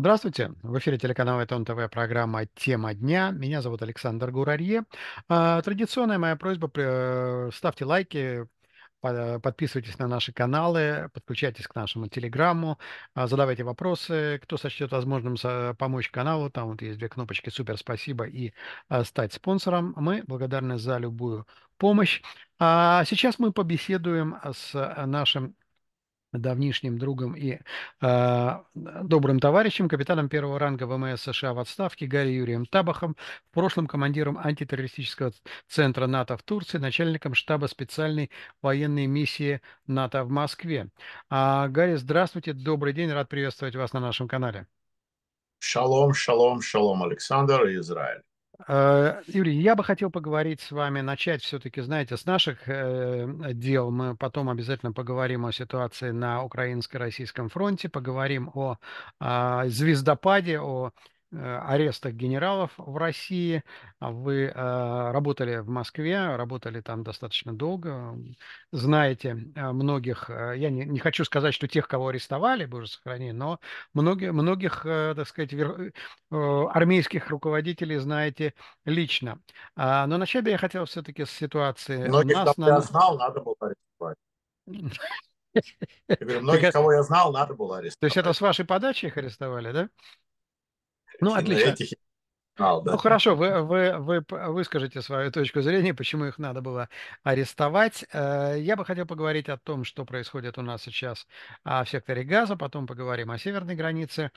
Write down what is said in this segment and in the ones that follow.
Здравствуйте! В эфире телеканала Итон ТВ, программа "Тема дня". Меня зовут Александр Гурарье. А, традиционная моя просьба, пр ставьте лайки, по подписывайтесь на наши каналы, подключайтесь к нашему "Телеграму", а, задавайте вопросы. Кто сочтет возможным помочь каналу, там вот есть 2 кнопочки "Супер спасибо" и, а, "Стать спонсором". Мы благодарны за любую помощь. А сейчас мы побеседуем с нашим давнишним другом и, а, добрым товарищем, капитаном первого ранга ВМС США в отставке Гарри Юрием Табахом, в прошлом командиром антитеррористического центра НАТО в Турции, начальником штаба специальной военной миссии НАТО в Москве. А, Гарри, здравствуйте, добрый день, рад приветствовать вас на нашем канале. Шалом, шалом, шалом, Александр и Израиль. Э, Юрий, я бы хотел поговорить с вами, начать все-таки, знаете, с наших э, дел. Мы потом обязательно поговорим о ситуации на украинско-российском фронте, поговорим о, о звездопаде, о арестах генералов в России. А вы э, работали в Москве, работали там достаточно долго, знаете э, многих, я не, не хочу сказать, что тех, кого арестовали, боже сохрани, но многие, многих, так сказать, вер... армейских руководителей знаете лично. А, но начать я хотел все-таки с ситуации. Многих, нас кого на... я знал, надо было арестовать. Я говорю, многих, кого я знал, надо было арестовать. То есть это с вашей подачи их арестовали, да? Ну, отлично. Этих знал, да. Ну хорошо, вы, вы, вы выскажите свою точку зрения, почему их надо было арестовать. Э, я бы хотел поговорить о том, что происходит у нас сейчас а, в секторе газа, потом поговорим о северной границе.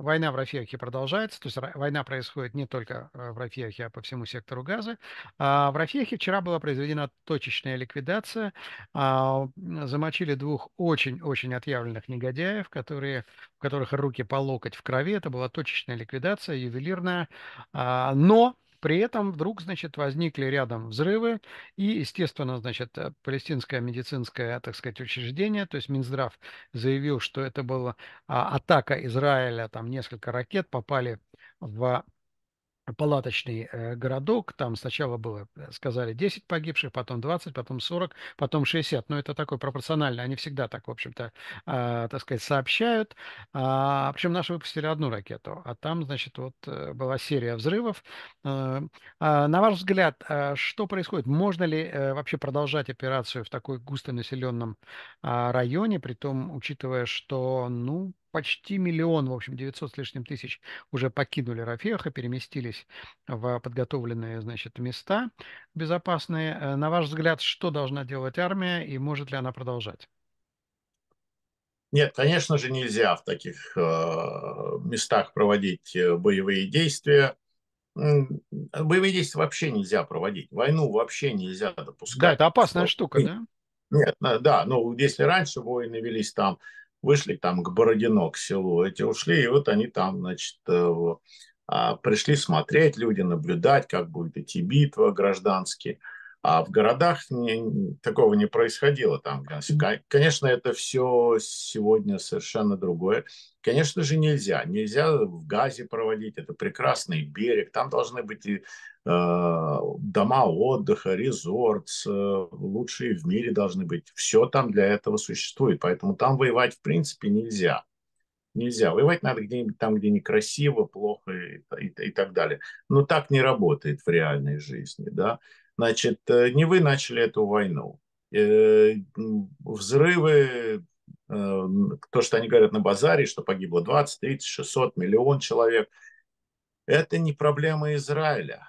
Война в Рафиахе продолжается, то есть война происходит не только э, в Рафиахе, а по всему сектору газа. А в Рафиахе вчера была произведена точечная ликвидация. А, замочили двух очень-очень отъявленных негодяев, которые, у которых руки по локоть в крови. Это была точечная ликвидация, ювелирная. А, но при этом вдруг, значит, возникли рядом взрывы, и, естественно, значит, э, палестинское медицинское, так сказать, учреждение, то есть Минздрав заявил, что это была а, атака Израиля, там несколько ракет попали в палаточный э, городок, там сначала было, э, сказали, 10 погибших, потом 20, потом 40, потом 60, но это такое пропорционально, они всегда так, в общем-то, э, так сказать, сообщают, а, причем наши выпустили одну ракету, а там, значит, вот э, была серия взрывов. А, на ваш взгляд, что происходит? Можно ли вообще продолжать операцию в такой густонаселенном районе, при том, учитывая, что, ну, почти миллион, в общем, 900 с лишним тысяч уже покинули Рафеха, переместились в подготовленные, значит, места безопасные. Э, на ваш взгляд, что должна делать армия и может ли она продолжать? Нет, конечно же, нельзя в таких э, местах проводить э, боевые действия. Боевые действия вообще нельзя проводить. Войну вообще нельзя допускать. Да, это опасная штука, да? Нет, да, ну, если раньше войны велись там вышли там к Бородино, к селу, эти ушли, и вот они там, значит, э, а, пришли смотреть, люди наблюдать, как будет идти битва гражданские. А в городах не, такого не происходило. Там, конечно, это все сегодня совершенно другое. Конечно же, нельзя. Нельзя в Газе проводить. Это прекрасный берег. Там должны быть и, э, дома отдыха, резорт, э, лучшие в мире должны быть. Все там для этого существует. Поэтому там воевать в принципе нельзя. Нельзя. Воевать надо где-нибудь там, где некрасиво, плохо и, и, и так далее. Но так не работает в реальной жизни. Да? Значит, э, не вы начали эту войну. Э, взрывы, э, то, что они говорят на базаре, что погибло 20, 30, 600, миллион человек, это не проблема Израиля.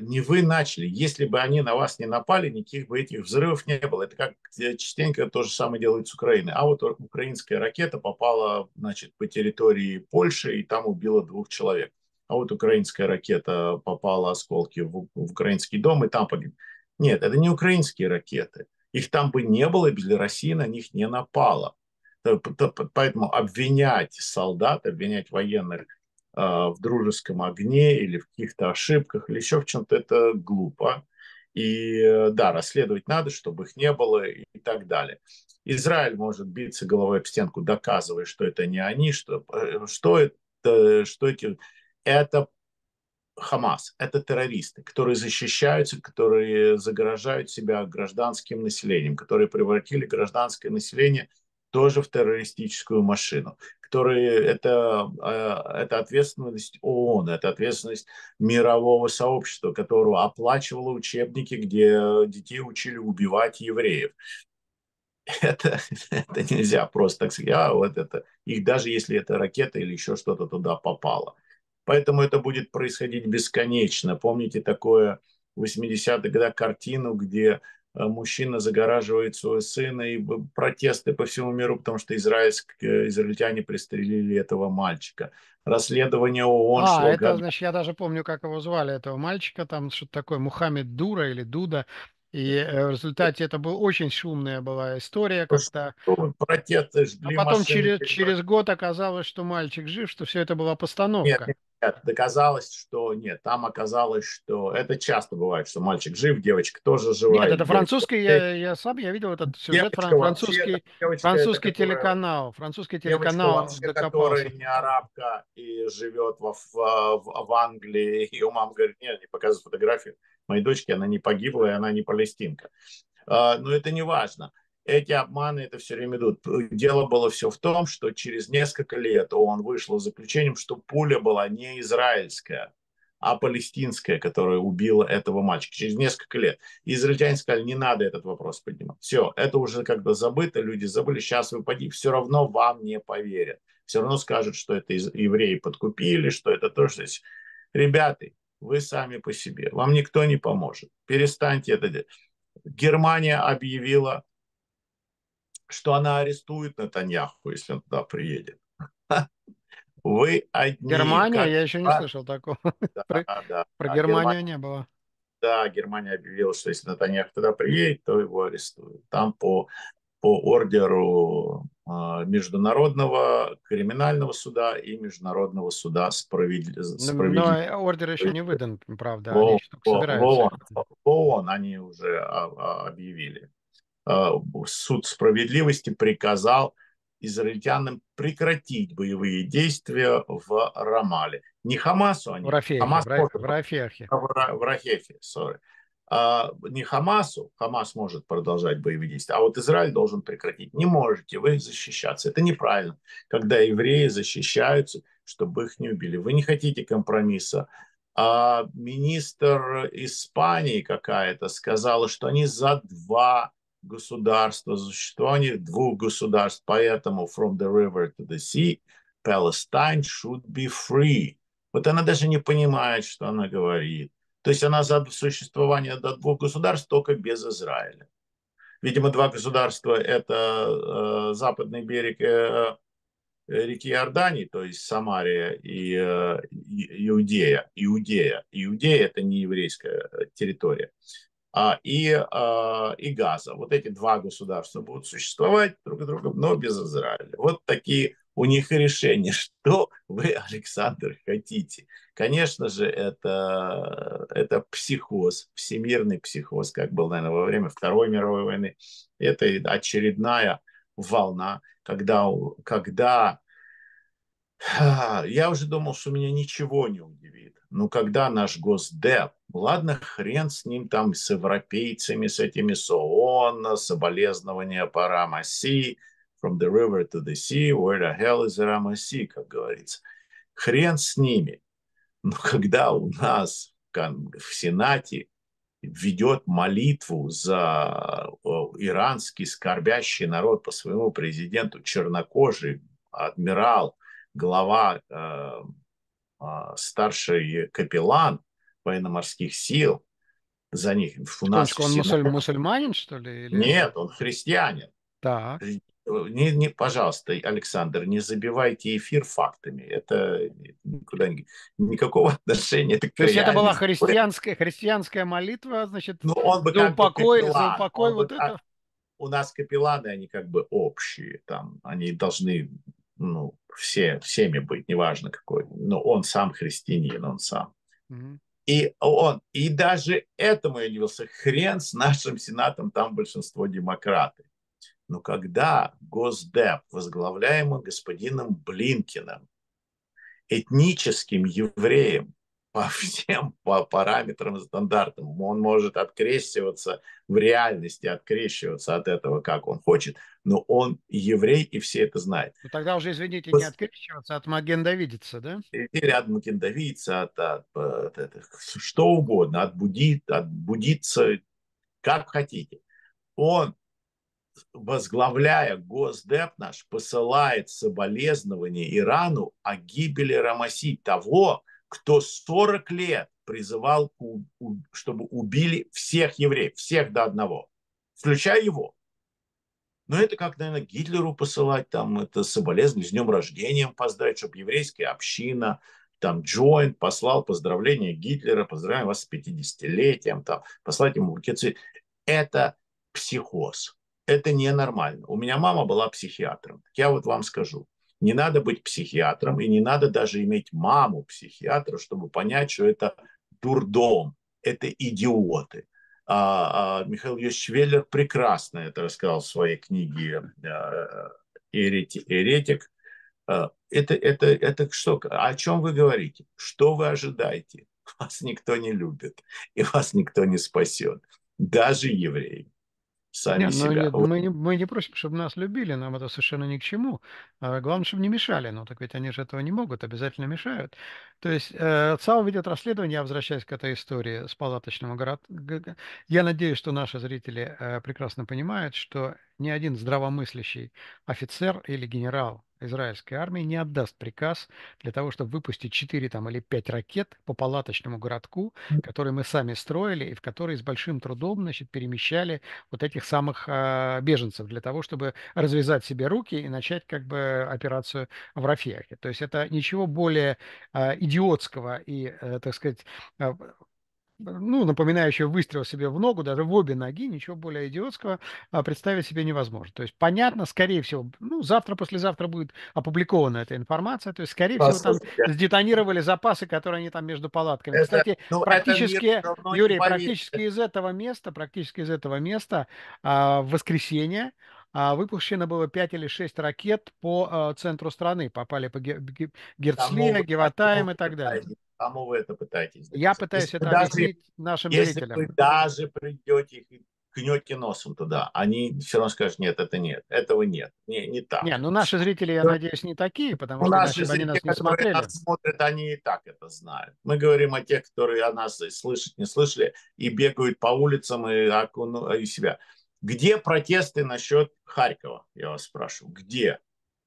Не вы начали. Если бы они на вас не напали, никаких бы этих взрывов не было. Это как частенько то же самое делают с Украиной. А вот украинская ракета попала значит, по территории Польши и там убила двух человек а вот украинская ракета попала осколки в, в украинский дом и там погиб. Нет, это не украинские ракеты. Их там бы не было, если Россия на них не напала. Поэтому обвинять солдат, обвинять военных э, в дружеском огне или в каких-то ошибках или еще в чем-то, это глупо. И да, расследовать надо, чтобы их не было и, и так далее. Израиль может биться головой об стенку, доказывая, что это не они, что, э, что, это, что эти это Хамас, это террористы, которые защищаются, которые загрожают себя гражданским населением, которые превратили гражданское население тоже в террористическую машину. которые это, э, это ответственность ООН, это ответственность мирового сообщества, которого оплачивало учебники, где детей учили убивать евреев. Это, это нельзя просто так сказать, а вот это, их даже если это ракета или еще что-то туда попало. Поэтому это будет происходить бесконечно. Помните такое 80-х годах картину, где Э, мужчина загораживает своего сына, и протесты по всему миру, потому что израильские, израильтяне пристрелили этого мальчика. Расследование ООН А, это, год... значит, я даже помню, как его звали, этого мальчика, там что-то такое, Мухаммед Дура или Дуда, и э, в результате это была очень шумная была история, когда... Протесты жгли А потом через, через год оказалось, что мальчик жив, что все это была постановка. Нет, доказалось, что нет. Там оказалось, что это часто бывает, что мальчик жив, девочка тоже жива. Нет, это французский, я, я сам, я видел этот сюжет, девочка французский, вообще, девочка, французский это, телеканал, французский телеканал вообще, которая не арабка и живет в, в, в, в Англии, и у мамы говорит, нет, не показывает фотографию моей дочки, она не погибла, и она не палестинка. А, но это не важно эти обманы это все время идут. Дело было все в том, что через несколько лет он вышел с заключением, что пуля была не израильская, а палестинская, которая убила этого мальчика. Через несколько лет. Израильтяне сказали, не надо этот вопрос поднимать. Все, это уже когда забыто, люди забыли, сейчас вы поднимете, все равно вам не поверят. Все равно скажут, что это евреи подкупили, что это то, что... Ребята, вы сами по себе, вам никто не поможет. Перестаньте это делать. Германия объявила что она арестует Натаньяху, если он туда приедет. Вы одни... Германия? Как... Я еще не слышал такого. Да, про да, про да, Германию Германия... не было. Да, Германия объявила, что если Натаньяху туда приедет, то его арестуют. Там по, по ордеру э, Международного криминального суда и Международного суда справедливости. Но ордер еще не выдан, правда, во, они во, собираются. В ООН они уже объявили. Э, суд справедливости приказал израильтянам прекратить боевые действия в Рамале. Не Хамасу они. В Рафехе. Хамас в, может, в Рафехе. В, в Рафехе, sorry. А, не Хамасу, Хамас может продолжать боевые действия, а вот Израиль должен прекратить. Не можете вы защищаться. Это неправильно, когда евреи защищаются, чтобы их не убили. Вы не хотите компромисса. А министр Испании какая-то сказала, что они за два государства, существование двух государств. Поэтому from the river to the sea, Palestine should be free. Вот она даже не понимает, что она говорит. То есть она за существование до двух государств только без Израиля. Видимо, два государства – это э, западный берег э, реки Иордании, то есть Самария и э, Иудея. Иудея. Иудея – это не еврейская территория. А, и, а, и Газа. Вот эти два государства будут существовать друг другом, но без Израиля. Вот такие у них и решения. Что вы, Александр, хотите? Конечно же, это, это психоз, всемирный психоз, как был, наверное, во время Второй мировой войны. Это очередная волна, когда, когда я уже думал, что меня ничего не удивит. Но когда наш Госдеп, ладно, хрен с ним там, с европейцами, с этими, с ООН, соболезнования по Рамаси, from the river to the sea, where the hell is Рамаси, как говорится. Хрен с ними. Но когда у нас в Сенате ведет молитву за иранский скорбящий народ по своему президенту чернокожий адмирал глава, э, старший капеллан военно-морских сил, за них у нас он мусуль, мусульманин, что ли? Или... Нет, он христианин. Так. Не, не, пожалуйста, Александр, не забивайте эфир фактами. Это никуда не, никакого отношения к То есть это была христианская, христианская молитва, значит, ну, он бы за упокой, за упокой вот бы, это? У нас капелланы, они как бы общие, там, они должны ну, все, всеми быть, неважно какой, но он сам христианин, он сам. Mm-hmm. И он, и даже этому я удивился, хрен с нашим сенатом, там большинство демократы. Но когда Госдеп, возглавляемый господином Блинкиным, этническим евреем, по всем по параметрам и стандартам. Он может открещиваться в реальности, открещиваться от этого, как он хочет, но он еврей, и все это знают. Ну, тогда уже, извините, не открещиваться, от магендовидица, да? Или от магендовица, от, от, от, от, что угодно, от, будит, от будиться, как хотите. Он возглавляя Госдеп наш, посылает соболезнования Ирану о гибели Рамаси, того, кто 40 лет призывал, чтобы убили всех евреев, всех до одного, включая его. Но это как, наверное, Гитлеру посылать, там, это соболезнование с днем рождения поздравить, чтобы еврейская община, там, Джойнт послал поздравления Гитлера, поздравляем вас с 50-летием, там, послать ему букет. Это психоз это ненормально. У меня мама была психиатром. Я вот вам скажу, не надо быть психиатром, и не надо даже иметь маму психиатра, чтобы понять, что это дурдом, это идиоты. А, а, Михаил Юрьевич прекрасно это рассказал в своей книге а, «Эретик». А, это, это, это что? О чем вы говорите? Что вы ожидаете? Вас никто не любит, и вас никто не спасет. Даже евреи сами Нет, ну, себя. нет, мы, не, мы не просим, чтобы нас любили, нам это совершенно ни к чему. А главное, чтобы не мешали. Ну, так ведь они же этого не могут, обязательно мешают. То есть э, ЦАУ ведет расследование, я возвращаюсь к этой истории с палаточным городом. Я надеюсь, что наши зрители э, прекрасно понимают, что ни один здравомыслящий офицер или генерал израильской армии не отдаст приказ для того, чтобы выпустить 4 там, или 5 ракет по палаточному городку, который мы сами строили и в который с большим трудом значит, перемещали вот этих самых э, беженцев для того, чтобы развязать себе руки и начать как бы операцию в Рафиахе. То есть это ничего более э, идиотского и, э, так сказать, э, ну, напоминающего выстрел себе в ногу, даже в обе ноги, ничего более идиотского а, представить себе невозможно. То есть, понятно, скорее всего, ну, завтра, послезавтра будет опубликована эта информация, то есть, скорее Послушайте. всего, там сдетонировали запасы, которые они там между палатками. Это, Кстати, ну, практически, Юрий, практически из этого места, практически из этого места а, в воскресенье а, выпущено было 5 или 6 ракет по а, центру страны, попали по Герцлия, Геватаем и так далее. Кому вы это пытаетесь? Доказать? Я пытаюсь если это даже, объяснить нашим если зрителям. Если вы даже придете и кнете носом туда, они все равно скажут, нет, это нет, этого нет, не, не так. Не, ну наши зрители, я надеюсь, не такие, потому что наши зрители, они нас не смотрели. Нас смотрят, они и так это знают. Мы говорим о тех, которые о нас слышать не слышали и бегают по улицам и, окуну, и себя. Где протесты насчет Харькова, я вас спрашиваю, где?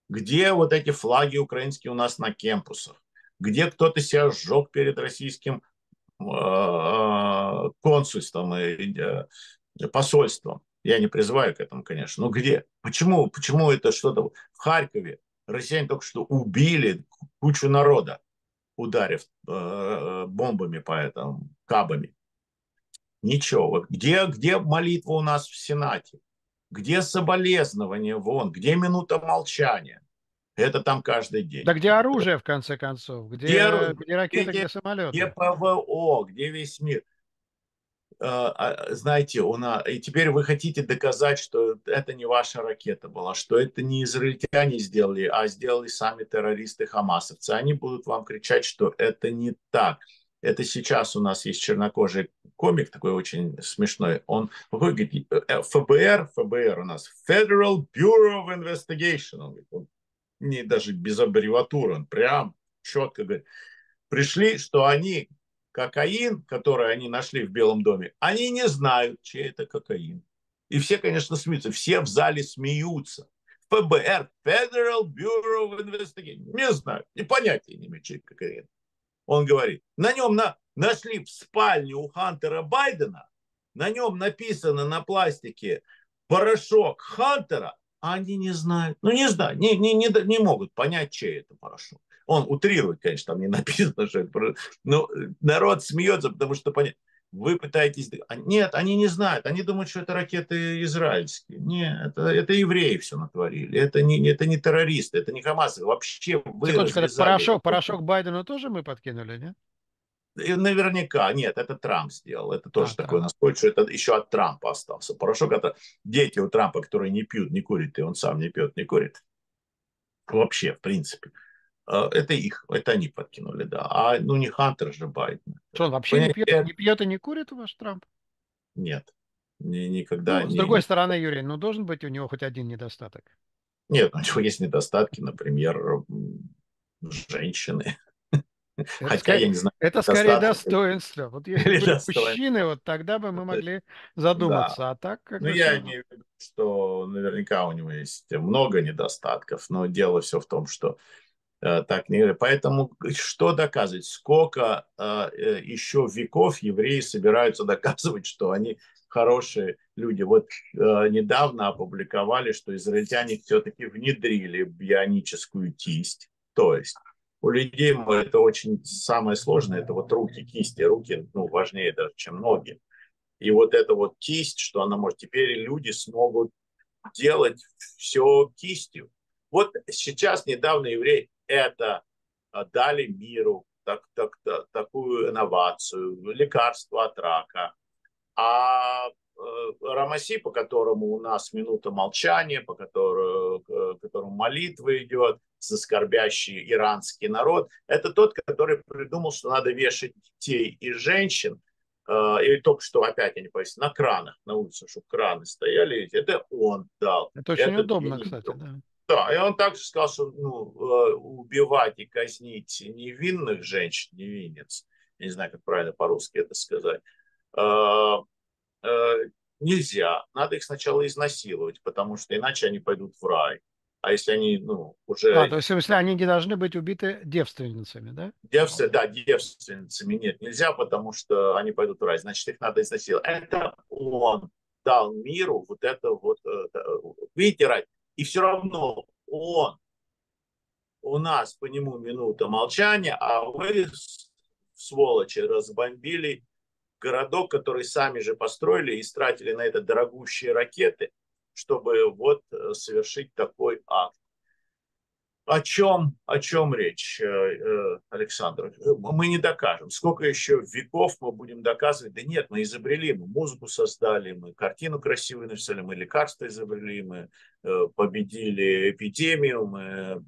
Где вот эти флаги украинские у нас на кемпусах? Где кто-то себя сжег перед российским э, консульством и э, посольством. Я не призываю к этому, конечно. Но где? Почему? Почему это что-то в Харькове? Россияне только что убили кучу народа, ударив э, бомбами по этому, кабами. Ничего. Где, где молитва у нас в Сенате? Где соболезнования вон? Где минута молчания? Это там каждый день. Да где оружие, в конце концов? Где, где, где ракеты, где, где самолеты? Где ПВО, где весь мир? А, а, знаете, у нас, и теперь вы хотите доказать, что это не ваша ракета была, что это не израильтяне сделали, а сделали сами террористы-хамасовцы. Они будут вам кричать, что это не так. Это сейчас у нас есть чернокожий комик, такой очень смешной. Он говорит, «Э, ФБР, ФБР у нас, Federal Bureau of Investigation. Он говорит, не даже без аббревиатуры, он прям четко говорит, пришли, что они кокаин, который они нашли в Белом доме, они не знают, чей это кокаин. И все, конечно, смеются, все в зале смеются. ФБР, Federal Bureau of Investigation, не знаю, и понятия не имеют, чей кокаин. Он говорит, на нем на, нашли в спальне у Хантера Байдена, на нем написано на пластике порошок Хантера, а они не знают. Ну, не знаю, не, не, не, не могут понять, чей это порошок. Он утрирует, конечно, там не написано, что это Но народ смеется, потому что понять. Вы пытаетесь... А, нет, они не знают. Они думают, что это ракеты израильские. Нет, это, это евреи все натворили. Это не, это не террористы, это не Хамас. Вообще вы Секундочку, порошок, порошок Байдена тоже мы подкинули, нет? Наверняка, нет, это Трамп сделал. Это тоже а, такой настойчивый, это еще от Трампа остался. Порошок это дети у Трампа, которые не пьют, не курят, и он сам не пьет, не курит. Вообще, в принципе. Э, это их, это они подкинули, да. А ну не Хантер же Байден. Что, он вообще не пьет, не пьет и не курит у ваш Трамп? Нет, ни, никогда ну, не... С другой стороны, Юрий, ну должен быть у него хоть один недостаток. Нет, у него есть недостатки, например, женщины. Это Хотя скорее, я не знаю. Это скорее достоинство. Вот если были мужчины, вот тогда бы мы могли задуматься. Да. А так как Ну, я имею в виду, что наверняка у него есть много недостатков, но дело все в том, что э, так не Поэтому что доказывать? Сколько э, э, еще веков евреи собираются доказывать, что они хорошие люди. Вот э, недавно опубликовали, что израильтяне все-таки внедрили бионическую кисть. То есть у людей это очень самое сложное, это вот руки, кисти. Руки ну, важнее даже, чем ноги. И вот эта вот кисть, что она может, теперь люди смогут делать все кистью. Вот сейчас недавно евреи это а, дали миру, так, так, так, такую инновацию, лекарство от рака, а э, Рамаси, по которому у нас минута молчания, по которому, э, которому молитва идет за скорбящий иранский народ, это тот, который придумал, что надо вешать детей и женщин, э, и только что опять они повесили на кранах, на улице, чтобы краны стояли, это он дал. Это очень это удобно, кстати, да. Да, и он также сказал, что ну, убивать и казнить невинных женщин, невинец, я не знаю, как правильно по-русски это сказать, Э, э, нельзя. Надо их сначала изнасиловать, потому что иначе они пойдут в рай. А если они, ну, уже... А, то есть, в смысле, они не должны быть убиты девственницами, да? Девственницами, да, девственницами нет, нельзя, потому что они пойдут в рай. Значит, их надо изнасиловать. Это он дал миру вот это вот, э, видите, рай. И все равно он, у нас по нему минута молчания, а вы, сволочи, разбомбили городок, который сами же построили и истратили на это дорогущие ракеты, чтобы вот э, совершить такой акт. О чем, о чем речь, э, э, Александр? Мы не докажем. Сколько еще веков мы будем доказывать? Да нет, мы изобрели, мы музыку создали, мы картину красивую написали, мы лекарства изобрели, мы победили эпидемию, мы,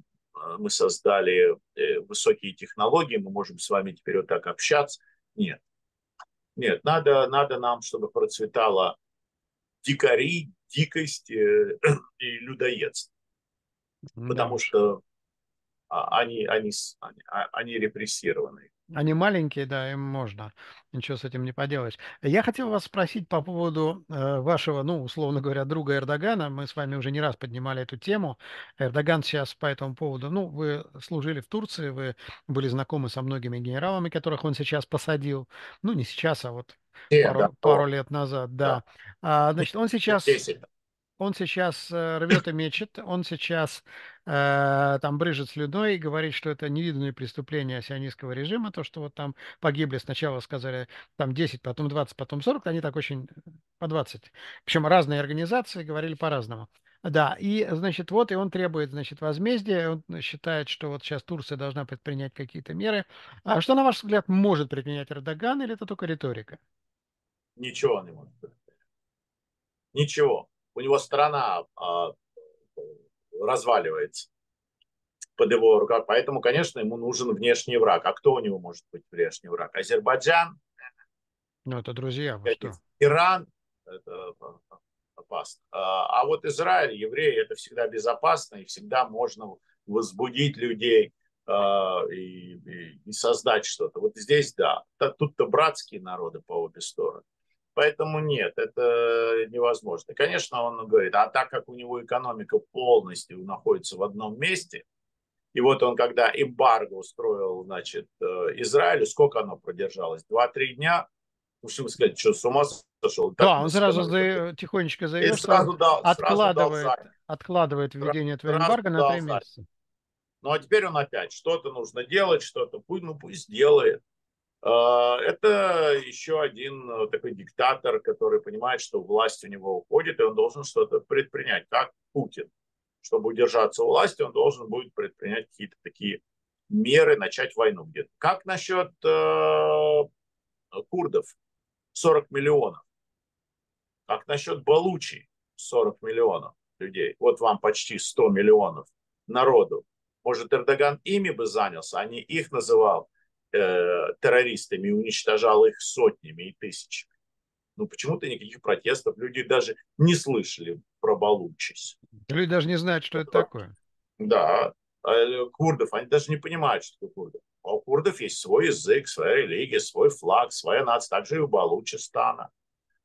мы создали высокие технологии, мы можем с вами теперь вот так общаться. Нет, нет, надо, надо нам, чтобы процветала дикари, дикость э, и людоедство. Да. Потому что а, они, они, они, а, они репрессированы. Они маленькие, да, им можно. Ничего с этим не поделаешь. Я хотел вас спросить по поводу э, вашего, ну, условно говоря, друга Эрдогана. Мы с вами уже не раз поднимали эту тему. Эрдоган сейчас по этому поводу, ну, вы служили в Турции, вы были знакомы со многими генералами, которых он сейчас посадил. Ну, не сейчас, а вот э, пару, пару лет назад, да. да. А, значит, он сейчас... 10 он сейчас э, рвет и мечет, он сейчас э, там брыжет слюной и говорит, что это невиданное преступление сионистского режима, то, что вот там погибли, сначала сказали там 10, потом 20, потом 40, они так очень э, по 20. Причем разные организации говорили по-разному. Да, и, значит, вот, и он требует, значит, возмездия, он считает, что вот сейчас Турция должна предпринять какие-то меры. А что, на ваш взгляд, может предпринять Эрдоган, или это только риторика? Ничего не может Ничего у него страна а, разваливается под его рукой. Поэтому, конечно, ему нужен внешний враг. А кто у него может быть внешний враг? Азербайджан? Ну, это друзья. Иран? Это опасно. А, а вот Израиль, евреи, это всегда безопасно, и всегда можно возбудить людей а, и, и, и создать что-то. Вот здесь, да. Тут-то братские народы по обе стороны. Поэтому нет, это невозможно. Конечно, он говорит, а так как у него экономика полностью находится в одном месте, и вот он, когда эмбарго устроил, значит, э, Израилю, сколько оно продержалось? Два-три дня? Ну, что вы сказать, что с ума сошел? Так да, он сразу за... тихонечко заявил, сразу что дал, откладывает, сразу дал откладывает введение этого эмбарго на три месяца. Ну, а теперь он опять, что-то нужно делать, что-то, пусть, ну, пусть делает. А, это еще один э, такой диктатор, который понимает, что власть у него уходит, и он должен что-то предпринять, как Путин. Чтобы удержаться у власти, он должен будет предпринять какие-то такие меры, начать войну где-то. Как насчет э, курдов? 40 миллионов. Как насчет Балучи? 40 миллионов людей. Вот вам почти 100 миллионов народу. Может, Эрдоган ими бы занялся, а не их называл э, террористами и уничтожал их сотнями и тысячами. Ну, почему-то никаких протестов люди даже не слышали про Балучис. Люди даже не знают, что это такое. Да, а, курдов, они даже не понимают, что такое курдов. А у курдов есть свой язык, своя религия, свой флаг, своя нация. Также и у Балучистана.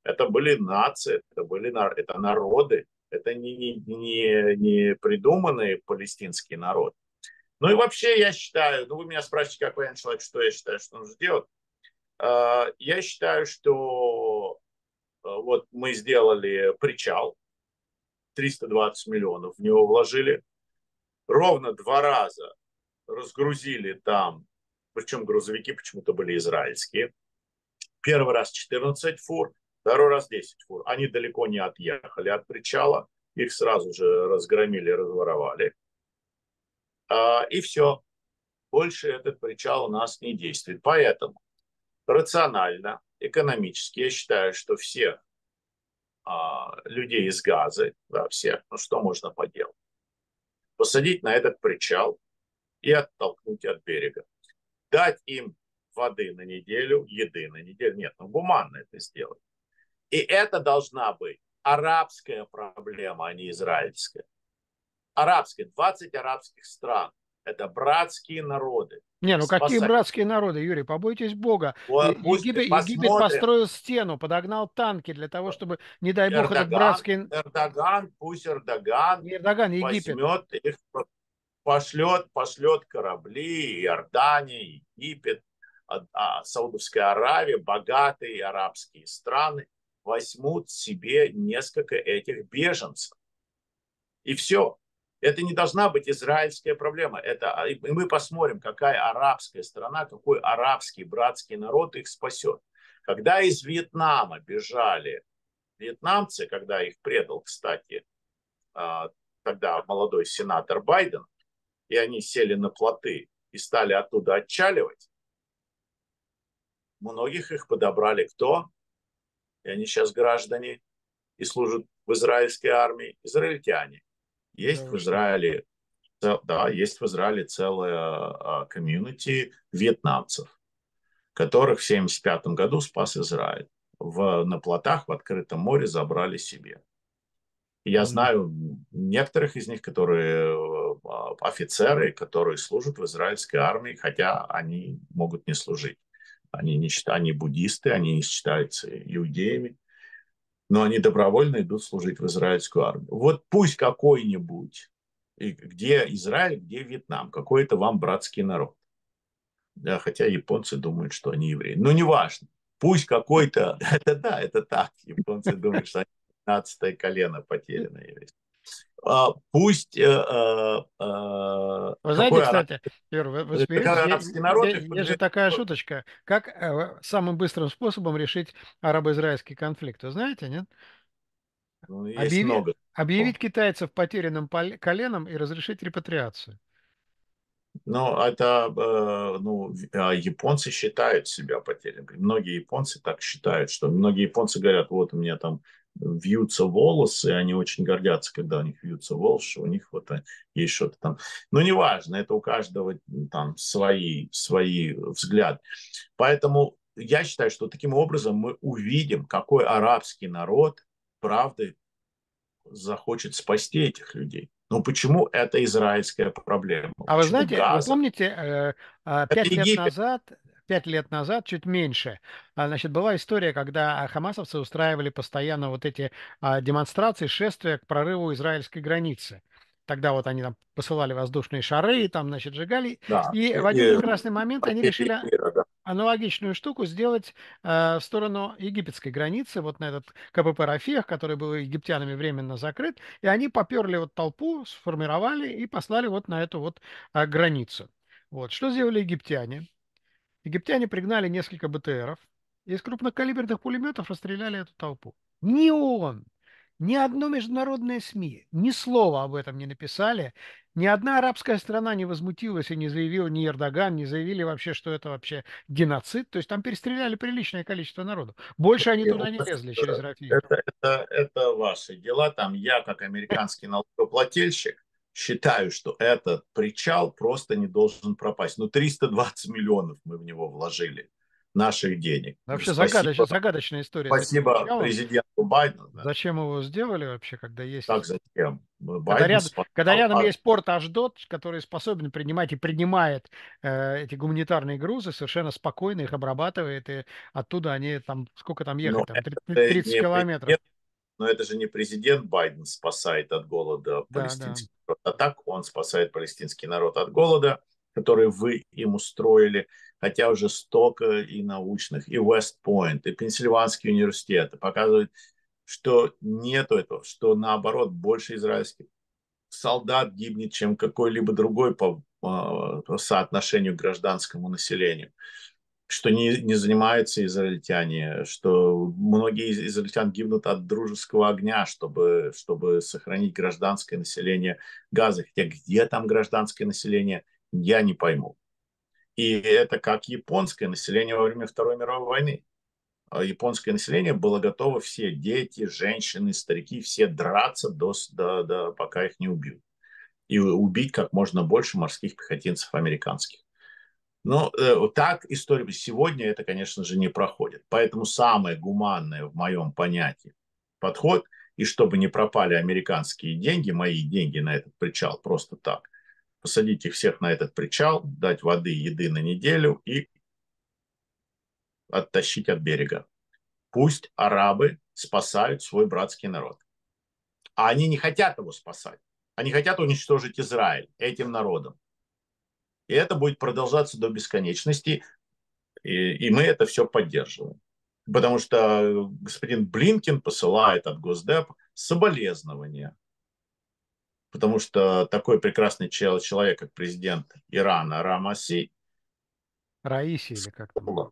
Это были нации, это были это народы, это не, не, не, не придуманный палестинский народ. Ну и вообще я считаю, ну вы меня спрашиваете, как военный человек, что я считаю, что нужно сделать. А, я считаю, что а, вот мы сделали причал, 320 миллионов в него вложили, ровно два раза разгрузили там, причем грузовики почему-то были израильские. Первый раз 14 фур, второй раз 10 фур. Они далеко не отъехали от причала, их сразу же разгромили, разворовали. А, и все. Больше этот причал у нас не действует. Поэтому рационально, экономически я считаю, что всех а, людей из Газы, да, всех, ну что можно поделать? Посадить на этот причал и оттолкнуть от берега. Дать им воды на неделю, еды на неделю. Нет, ну гуманно это сделать. И это должна быть арабская проблема, а не израильская. Арабская, 20 арабских стран. Это братские народы. Не, ну спасать. какие братские народы, Юрий, побойтесь Бога. Вот, Египет, Египет построил стену, подогнал танки для того, чтобы, не дай бог, Эрдоган, этот братский... Эрдоган, пусть Эрдоган, не Эрдоган, Египет. возьмет их, пошлет, пошлет корабли, Иордания, Египет, а, а, Саудовская Аравия, богатые арабские страны возьмут себе несколько этих беженцев. И все. Это не должна быть израильская проблема. Это, и мы посмотрим, какая арабская страна, какой арабский братский народ их спасет. Когда из Вьетнама бежали вьетнамцы, когда их предал, кстати, а, тогда молодой сенатор Байден, и они сели на плоты и стали оттуда отчаливать, многих их подобрали кто? И они сейчас граждане и служат в израильской армии, израильтяне. Есть в Израиле, да, есть в Израиле целая а, комьюнити вьетнамцев, которых в 1975 году спас Израиль. В, на плотах в открытом море забрали себе. Я знаю некоторых из них, которые а, офицеры, которые служат в израильской армии, хотя они могут не служить. Они не считают, они буддисты, они не считаются иудеями но они добровольно идут служить в израильскую армию. Вот пусть какой-нибудь, где Израиль, где Вьетнам, какой-то вам братский народ. Да, хотя японцы думают, что они евреи. Но неважно. Пусть какой-то... Это да, это так. Японцы думают, что они 15 колено потеряно еврейство. А, пусть... Э, э, вы знаете, кстати, Юр, вы, вы смеетесь, народ, есть, есть же такая шуточка, как э, самым быстрым способом решить арабо-израильский конфликт, вы знаете, нет? Ну, есть Объяви, много. Объявить китайцев потерянным коленом и разрешить репатриацию. Ну, это, э, ну, японцы считают себя потерянными. Многие японцы так считают, что многие японцы говорят, вот у меня там вьются волосы, они очень гордятся, когда у них вьются волосы, у них вот есть что-то там. Но неважно, это у каждого там свои, свои взгляды. Поэтому я считаю, что таким образом мы увидим, какой арабский народ, правда, захочет спасти этих людей. Ну почему это израильская проблема? А вы знаете, Газа? вы помните, э, э, пять лет назад пять лет назад, чуть меньше, а, значит, была история, когда хамасовцы устраивали постоянно вот эти а, демонстрации, шествия к прорыву израильской границы. Тогда вот они там посылали воздушные шары, там, значит, сжигали. Да. И в один прекрасный момент они решили аналогичную штуку сделать э, в сторону египетской границы, вот на этот КПП Рафех, который был египтянами временно закрыт. И они поперли вот толпу, сформировали и послали вот на эту вот э, границу. Вот. Что сделали египтяне? Египтяне пригнали несколько БТРов и из крупнокалиберных пулеметов расстреляли эту толпу. Ни он, ни одно международное СМИ ни слова об этом не написали. Ни одна арабская страна не возмутилась и не заявила, ни Эрдоган, не заявили вообще, что это вообще геноцид. То есть там перестреляли приличное количество народу. Больше они туда не лезли через Рафик. Это, это, это ваши дела. Там я, как американский налогоплательщик, считаю, что этот причал просто не должен пропасть. Ну, 320 миллионов мы в него вложили наших денег. Вообще загадочная, загадочная история. Спасибо президенту Байдену. Да. Зачем его сделали вообще, когда есть... Как зачем? Байден когда, ряд, когда рядом а... есть порт Аждот, который способен принимать и принимает э, эти гуманитарные грузы, совершенно спокойно их обрабатывает, и оттуда они там, сколько там ехать, там, 30 километров но это же не президент Байден спасает от голода да, палестинский да. народ, а так он спасает палестинский народ от голода, который вы им устроили, хотя уже столько и научных, и Вестпойнт, и Пенсильванский университет показывают, что нету этого, что наоборот больше израильских солдат гибнет, чем какой-либо другой по, по соотношению к гражданскому населению что не, не занимаются израильтяне, что многие из израильтян гибнут от дружеского огня, чтобы, чтобы сохранить гражданское население Газа. Хотя где там гражданское население, я не пойму. И это как японское население во время Второй мировой войны. А японское население было готово все, дети, женщины, старики, все драться, до, до, до, пока их не убьют. И убить как можно больше морских пехотинцев американских. Но э, так история сегодня это, конечно же, не проходит. Поэтому самое гуманное в моем понятии подход, и чтобы не пропали американские деньги, мои деньги на этот причал просто так, посадить их всех на этот причал, дать воды, еды на неделю и оттащить от берега. Пусть арабы спасают свой братский народ. А они не хотят его спасать. Они хотят уничтожить Израиль этим народом. И это будет продолжаться до бесконечности. И, и мы это все поддерживаем. Потому что господин Блинкин посылает от Госдеп соболезнования. Потому что такой прекрасный человек, как президент Ирана Рамаси. Раиси или как там?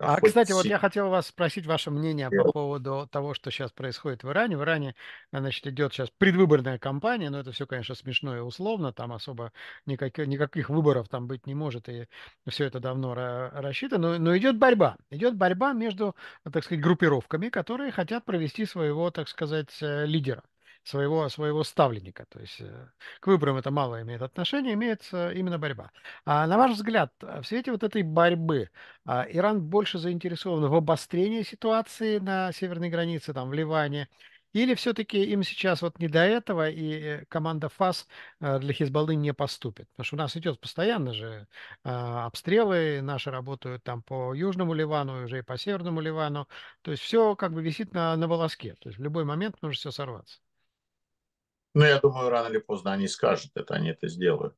А, а кстати, вот я хотел вас спросить ваше мнение по поводу того, что сейчас происходит в Иране. В Иране, значит, идет сейчас предвыборная кампания, но это все, конечно, смешно и условно, там особо никаких, никаких выборов там быть не может, и все это давно рассчитано, но, но идет борьба. Идет борьба между, так сказать, группировками, которые хотят провести своего, так сказать, э, лидера своего, своего ставленника. То есть э, к выборам это мало имеет отношение, имеет именно борьба. А на ваш взгляд, в свете вот этой борьбы а, Иран больше заинтересован в обострении ситуации на северной границе, там в Ливане, или все-таки им сейчас вот не до этого, и э, команда ФАС э, для Хизбаллы не поступит? Потому что у нас идет постоянно же а, обстрелы, наши работают там по Южному Ливану, уже и по Северному Ливану. То есть все как бы висит на, на волоске. То есть в любой момент может все сорваться. Ну, я думаю, рано или поздно они скажут это, они это сделают.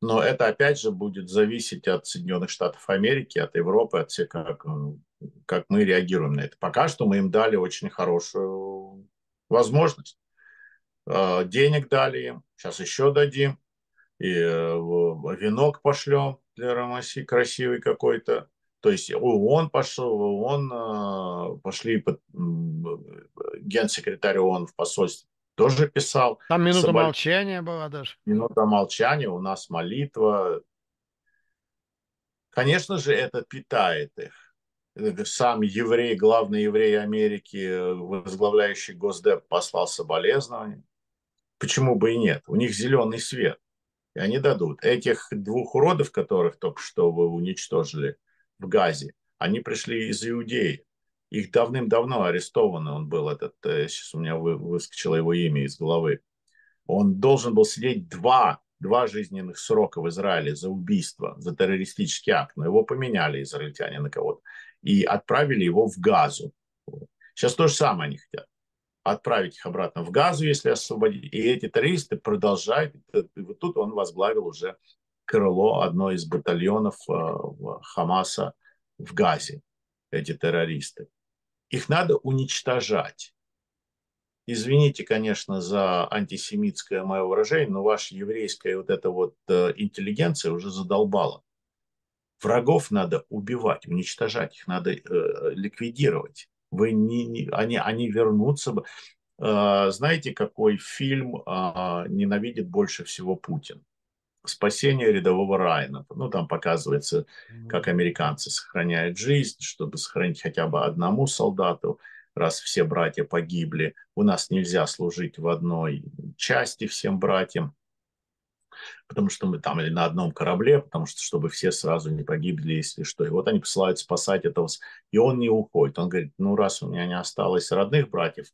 Но это, опять же, будет зависеть от Соединенных Штатов Америки, от Европы, от всех, как, как мы реагируем на это. Пока что мы им дали очень хорошую возможность. А, денег дали им, сейчас еще дадим. И э, венок пошлем для Рамаси красивый какой-то. То есть ООН пошел, ООН а, пошли генсекретарь ООН в посольстве тоже писал. Там минута Соболь... молчания была даже. Минута молчания, у нас молитва. Конечно же, это питает их. Сам еврей, главный еврей Америки, возглавляющий Госдеп, послал соболезнования. Почему бы и нет? У них зеленый свет. И они дадут. Этих двух уродов, которых только что вы уничтожили в Газе, они пришли из Иудеи их давным-давно арестованы, он был этот, э, сейчас у меня выскочило его имя из головы. Он должен был сидеть два, два жизненных срока в Израиле за убийство, за террористический акт, но его поменяли израильтяне на кого-то и отправили его в Газу. Сейчас то же самое они хотят. Отправить их обратно в Газу, если освободить. И эти террористы продолжают. И вот тут он возглавил уже крыло одной из батальонов э, Хамаса в Газе, эти террористы. Их надо уничтожать. Извините, конечно, за антисемитское мое выражение, но ваша еврейская вот эта вот э, интеллигенция уже задолбала. Врагов надо убивать, уничтожать, их надо э, ликвидировать. Вы не, не, они, они вернутся. Э, знаете, какой фильм э, ненавидит больше всего Путин? Спасение рядового Райна. Ну, там показывается, как американцы сохраняют жизнь, чтобы сохранить хотя бы одному солдату. раз все братья погибли, у нас нельзя служить в одной части всем братьям, потому что мы там или на одном корабле, потому что чтобы все сразу не погибли, если что. И вот они посылают спасать этого, и он не уходит. Он говорит, ну раз у меня не осталось родных братьев,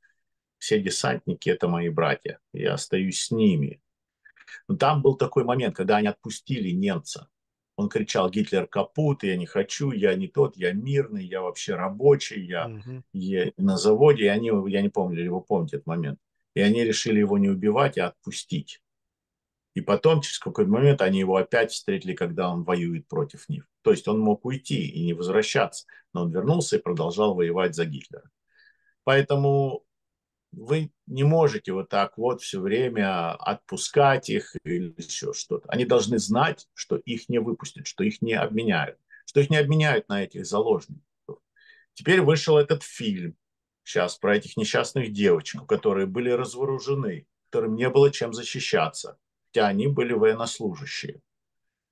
все десантники – это мои братья, я остаюсь с ними. Но там был такой момент, когда они отпустили немца. Он кричал, Гитлер капут, я не хочу, я не тот, я мирный, я вообще рабочий, я, угу. я на заводе. И они, я не помню, или вы помните этот момент. И они решили его не убивать, а отпустить. И потом, через какой-то момент, они его опять встретили, когда он воюет против них. То есть он мог уйти и не возвращаться, но он вернулся и продолжал воевать за Гитлера. Поэтому вы не можете вот так вот все время отпускать их или еще что-то. Они должны знать, что их не выпустят, что их не обменяют, что их не обменяют на этих заложников. Теперь вышел этот фильм сейчас про этих несчастных девочек, которые были разоружены, которым не было чем защищаться, хотя они были военнослужащие.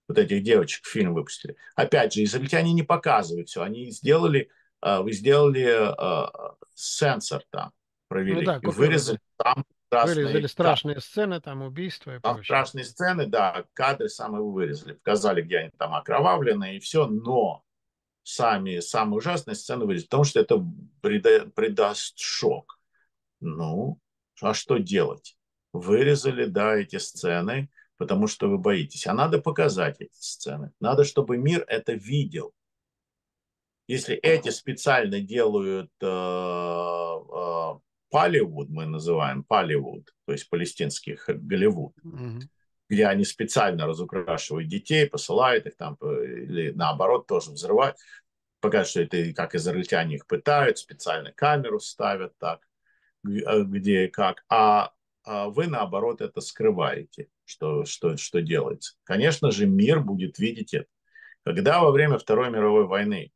Вот этих девочек фильм выпустили. Опять же, израильтяне не показывают все. Они сделали, а, вы сделали а, сенсор там провели. Ну, да, вырезали там страшные, вырезали страшные да, сцены, там убийства и там прочее. страшные сцены, да, кадры самые вырезали, показали, где они там окровавлены и все, но сами самые ужасные сцены вырезали, потому что это прида, придаст шок. Ну, а что делать? Вырезали, да, эти сцены, потому что вы боитесь. А надо показать эти сцены. Надо, чтобы мир это видел. Если эти специально делают э, э, Палливуд мы называем, Палливуд, то есть палестинский Голливуд, mm-hmm. где они специально разукрашивают детей, посылают их там, или наоборот тоже взрывают, пока что это как израильтяне их пытают, специально камеру ставят так, э, где и как, а, а вы наоборот это скрываете, что, что, что делается. Конечно же, мир будет видеть это. Когда во время Второй мировой войны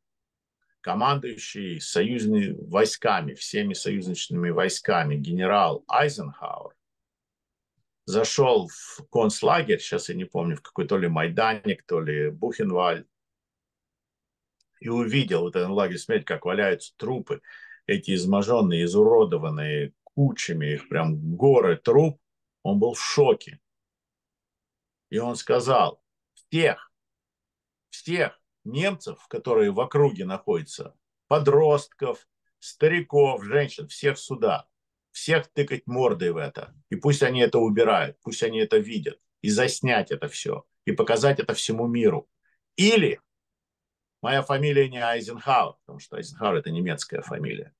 командующий союзными войсками, всеми союзничными войсками генерал Айзенхауэр зашел в концлагерь, сейчас я не помню, в какой то ли Майданик, то ли Бухенваль, и увидел вот этот лагерь, смотрите, как валяются трупы, эти изможенные, изуродованные кучами, их прям горы труп, он был в шоке. И он сказал, всех, всех немцев, которые в округе находятся, подростков, стариков, женщин, всех сюда, всех тыкать мордой в это. И пусть они это убирают, пусть они это видят, и заснять это все, и показать это всему миру. Или моя фамилия не Айзенхауэр, потому что Айзенхауэр это немецкая фамилия.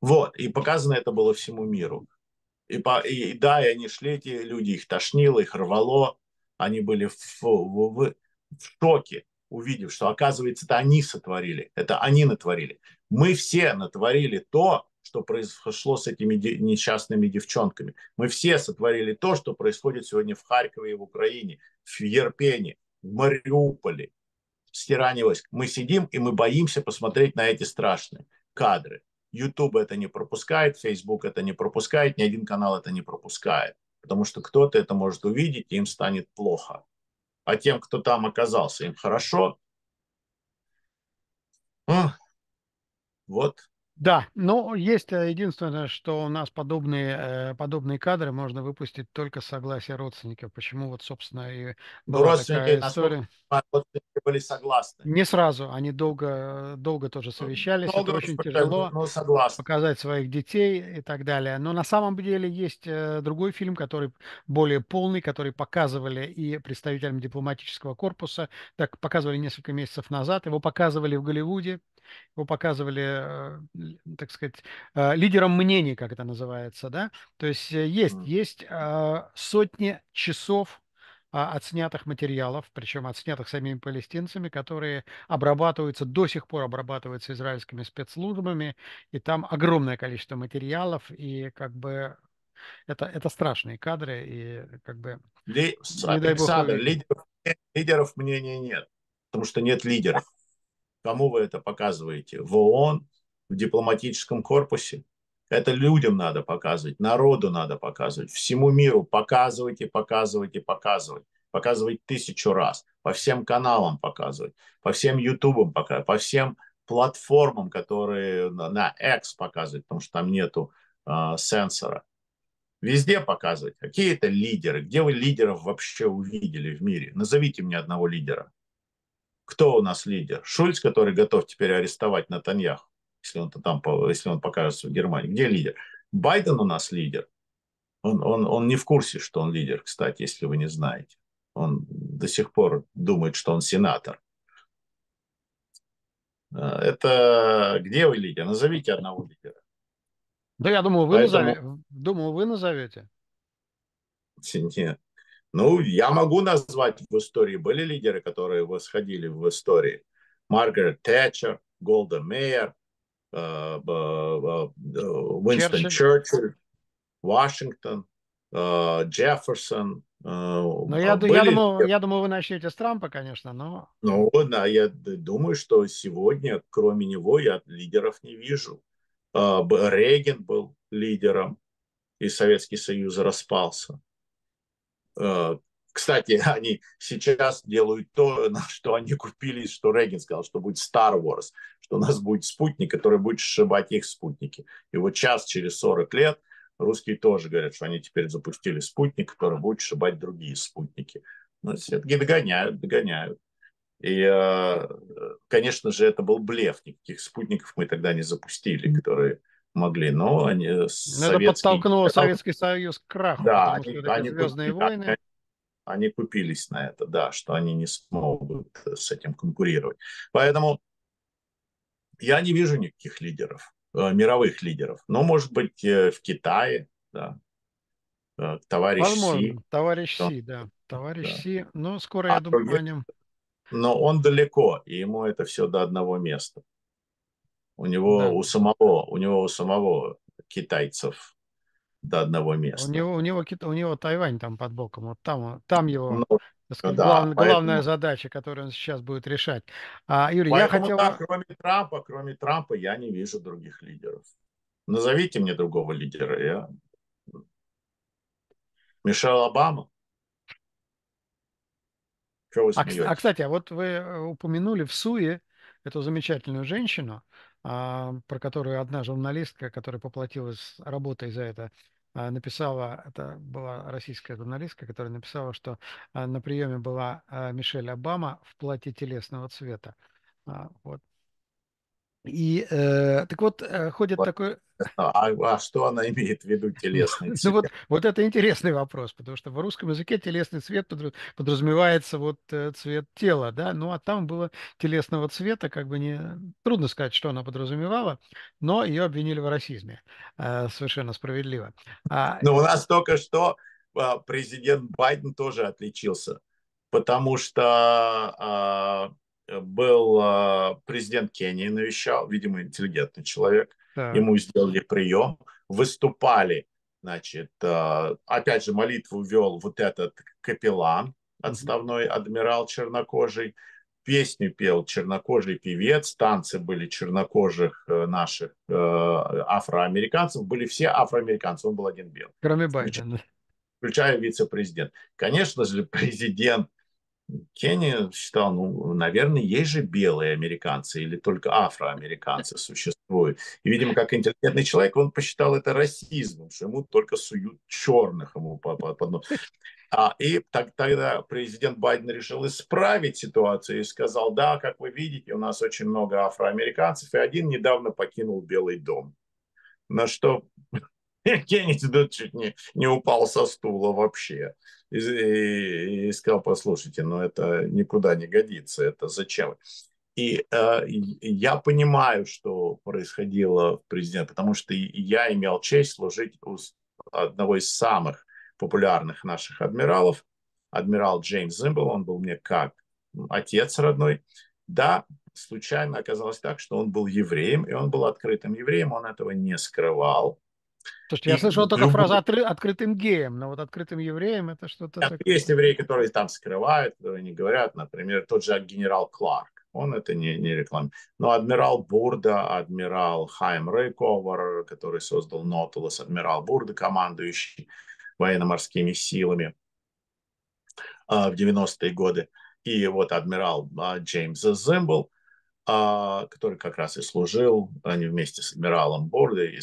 Вот, и показано это было всему миру. И, по, и да, и они шли, эти люди, их тошнило, их рвало, они были в, в, в, в шоке, увидев, что, оказывается, это они сотворили, это они натворили. Мы все натворили то, что произошло с этими несчастными девчонками. Мы все сотворили то, что происходит сегодня в Харькове и в Украине, в Ерпене, в Мариуполе, в стирании войск. Мы сидим и мы боимся посмотреть на эти страшные кадры. YouTube это не пропускает, Facebook это не пропускает, ни один канал это не пропускает. Потому что кто-то это может увидеть, и им станет плохо а тем, кто там оказался, им хорошо. Вот. Да, но есть э, единственное, что у нас подобные, э, подобные кадры можно выпустить только с согласия родственников. Почему вот, собственно, и ну, была родственники, такая история. Родственники были согласны. Не сразу, они долго, долго тоже совещались. Долго, Это очень тяжело но показать своих детей и так далее. Но на самом деле есть э, другой фильм, который более полный, который показывали и представителям дипломатического корпуса. Так показывали несколько месяцев назад. Его показывали в Голливуде его показывали, э, так сказать, э, лидером мнений, как это называется, да. То есть э, есть, есть сотни часов а, отснятых материалов, причем отснятых самими палестинцами, которые обрабатываются, до сих пор обрабатываются израильскими спецслужбами, и там огромное количество материалов, и как бы это, это страшные кадры, и как бы... Ли... Александр, лидеров, лидеров мнения нет, потому что нет лидеров. Кому вы это показываете? В ООН, в дипломатическом корпусе? Это людям надо показывать, народу надо показывать, всему миру показывайте, показывайте, показывать. Показывать тысячу раз, по всем каналам показывать, по всем ютубам показывать, по всем платформам, которые на, X показывают, потому что там нету э, сенсора. Везде показывать. Какие это лидеры? Где вы лидеров вообще увидели в мире? Назовите мне одного лидера. Кто у нас лидер? Шульц, который готов теперь арестовать Натаньяху, если он, там, если он покажется в Германии. Где лидер? Байден у нас лидер. Он, он, он не в курсе, что он лидер, кстати, если вы не знаете. Он до сих пор думает, что он сенатор. А, это где вы лидер? Назовите одного лидера. Да, я думаю, вы, Поэтому... назовете. думаю, вы назовете. Нет. Ну, я могу назвать в истории. Были лидеры, которые восходили в истории. Маргарет Тэтчер, Голда Мейер, э, э, э, Уинстон Черчилль, Вашингтон, Джефферсон, ну, я, были... я, думаю, я думаю, вы начнете с Трампа, конечно, но... Ну, да, я думаю, что сегодня, кроме него, я лидеров не вижу. Рейган был лидером, и Советский Союз распался. А, кстати, они сейчас делают то, что они купили, что Рейган сказал, что будет Star Wars, что у нас будет спутник, который будет сшибать их спутники. И вот сейчас, через 40 лет, Русские тоже говорят, что они теперь запустили спутник, который будет шибать другие спутники. Но все-таки догоняют, догоняют. И, э, конечно же, это был блеф. Никаких спутников мы тогда не запустили, которые могли, но они... Советский... Это подтолкнуло Советский Союз к краху, да, они, вот они, «Звездные купили, войны». Они купились на это, да, что они не смогут с этим конкурировать. Поэтому я не вижу никаких лидеров. Э, мировых лидеров. Но, может быть, э, в Китае, да, э, товарищ Возможно, Си. Товарищ что? Си, да. Товарищ да. Си, но скоро, а я думаю, о нем... Но он далеко, и ему это все до одного места. У него да. у самого, у него у самого китайцев до одного места. У него, у него, у него Тайвань там под боком, вот там, там его ну, сказать, да, глав, поэтому... главная задача, которую он сейчас будет решать. А, Юрий, поэтому, я хотел... Да, кроме Трампа, кроме Трампа я не вижу других лидеров. Назовите мне другого лидера. Я... Мишель Обама. Чего вы а, а, кстати, а вот вы э, упомянули в Суе эту замечательную женщину, про которую одна журналистка, которая поплатилась работой за это, а, написала, это была российская журналистка, которая написала, что а, на приеме была а, Мишель Обама в платье телесного цвета. Вот. И э, так вот, э, ходит вот. такой... А, а что она имеет в виду телесный цвет? Ну вот, вот это интересный вопрос, потому что в русском языке телесный цвет подразумевается вот э, цвет тела, да, ну а там было телесного цвета, как бы не... Трудно сказать, что она подразумевала, но ее обвинили в расизме, э, совершенно справедливо. А... Ну у нас только что а, президент Байден тоже отличился, потому что а, был э, президент Кении, навещал, видимо, интеллигентный человек, да. ему сделали прием, выступали, значит, э, опять же, молитву вел вот этот капеллан, отставной адмирал чернокожий, песню пел чернокожий певец, танцы были чернокожих э, наших афроамериканцев, были все афроамериканцы, он был один белый. Кроме Байдена. Включая вице-президент. Конечно же, президент Кенни считал, ну, наверное, есть же белые американцы или только афроамериканцы существуют. И, видимо, как интеллигентный человек, он посчитал это расизмом, что ему только суют черных ему под, под нос. А, и так, тогда президент Байден решил исправить ситуацию и сказал, да, как вы видите, у нас очень много афроамериканцев, и один недавно покинул Белый дом. На что Кеннеди чуть не, не упал со стула вообще и, и, и сказал, послушайте, ну это никуда не годится, это зачем? И э, я понимаю, что происходило в президенте, потому что я имел честь служить у одного из самых популярных наших адмиралов, адмирал Джеймс Зимбл, он был мне как отец родной. Да, случайно оказалось так, что он был евреем, и он был открытым евреем, он этого не скрывал. Слушайте, я слышал только любой... фразу откры... открытым геем, но вот открытым евреем это что-то... такое. Есть евреи, которые там скрывают, которые не говорят, например, тот же генерал Кларк, он это не, не рекламирует. Но адмирал Бурда, адмирал Хайм Рейковер, который создал Nautilus, адмирал Бурда, командующий военно-морскими силами а, в 90-е годы, и вот адмирал а, Джеймс Зимбл, который как раз и служил, они вместе с адмиралом Борды,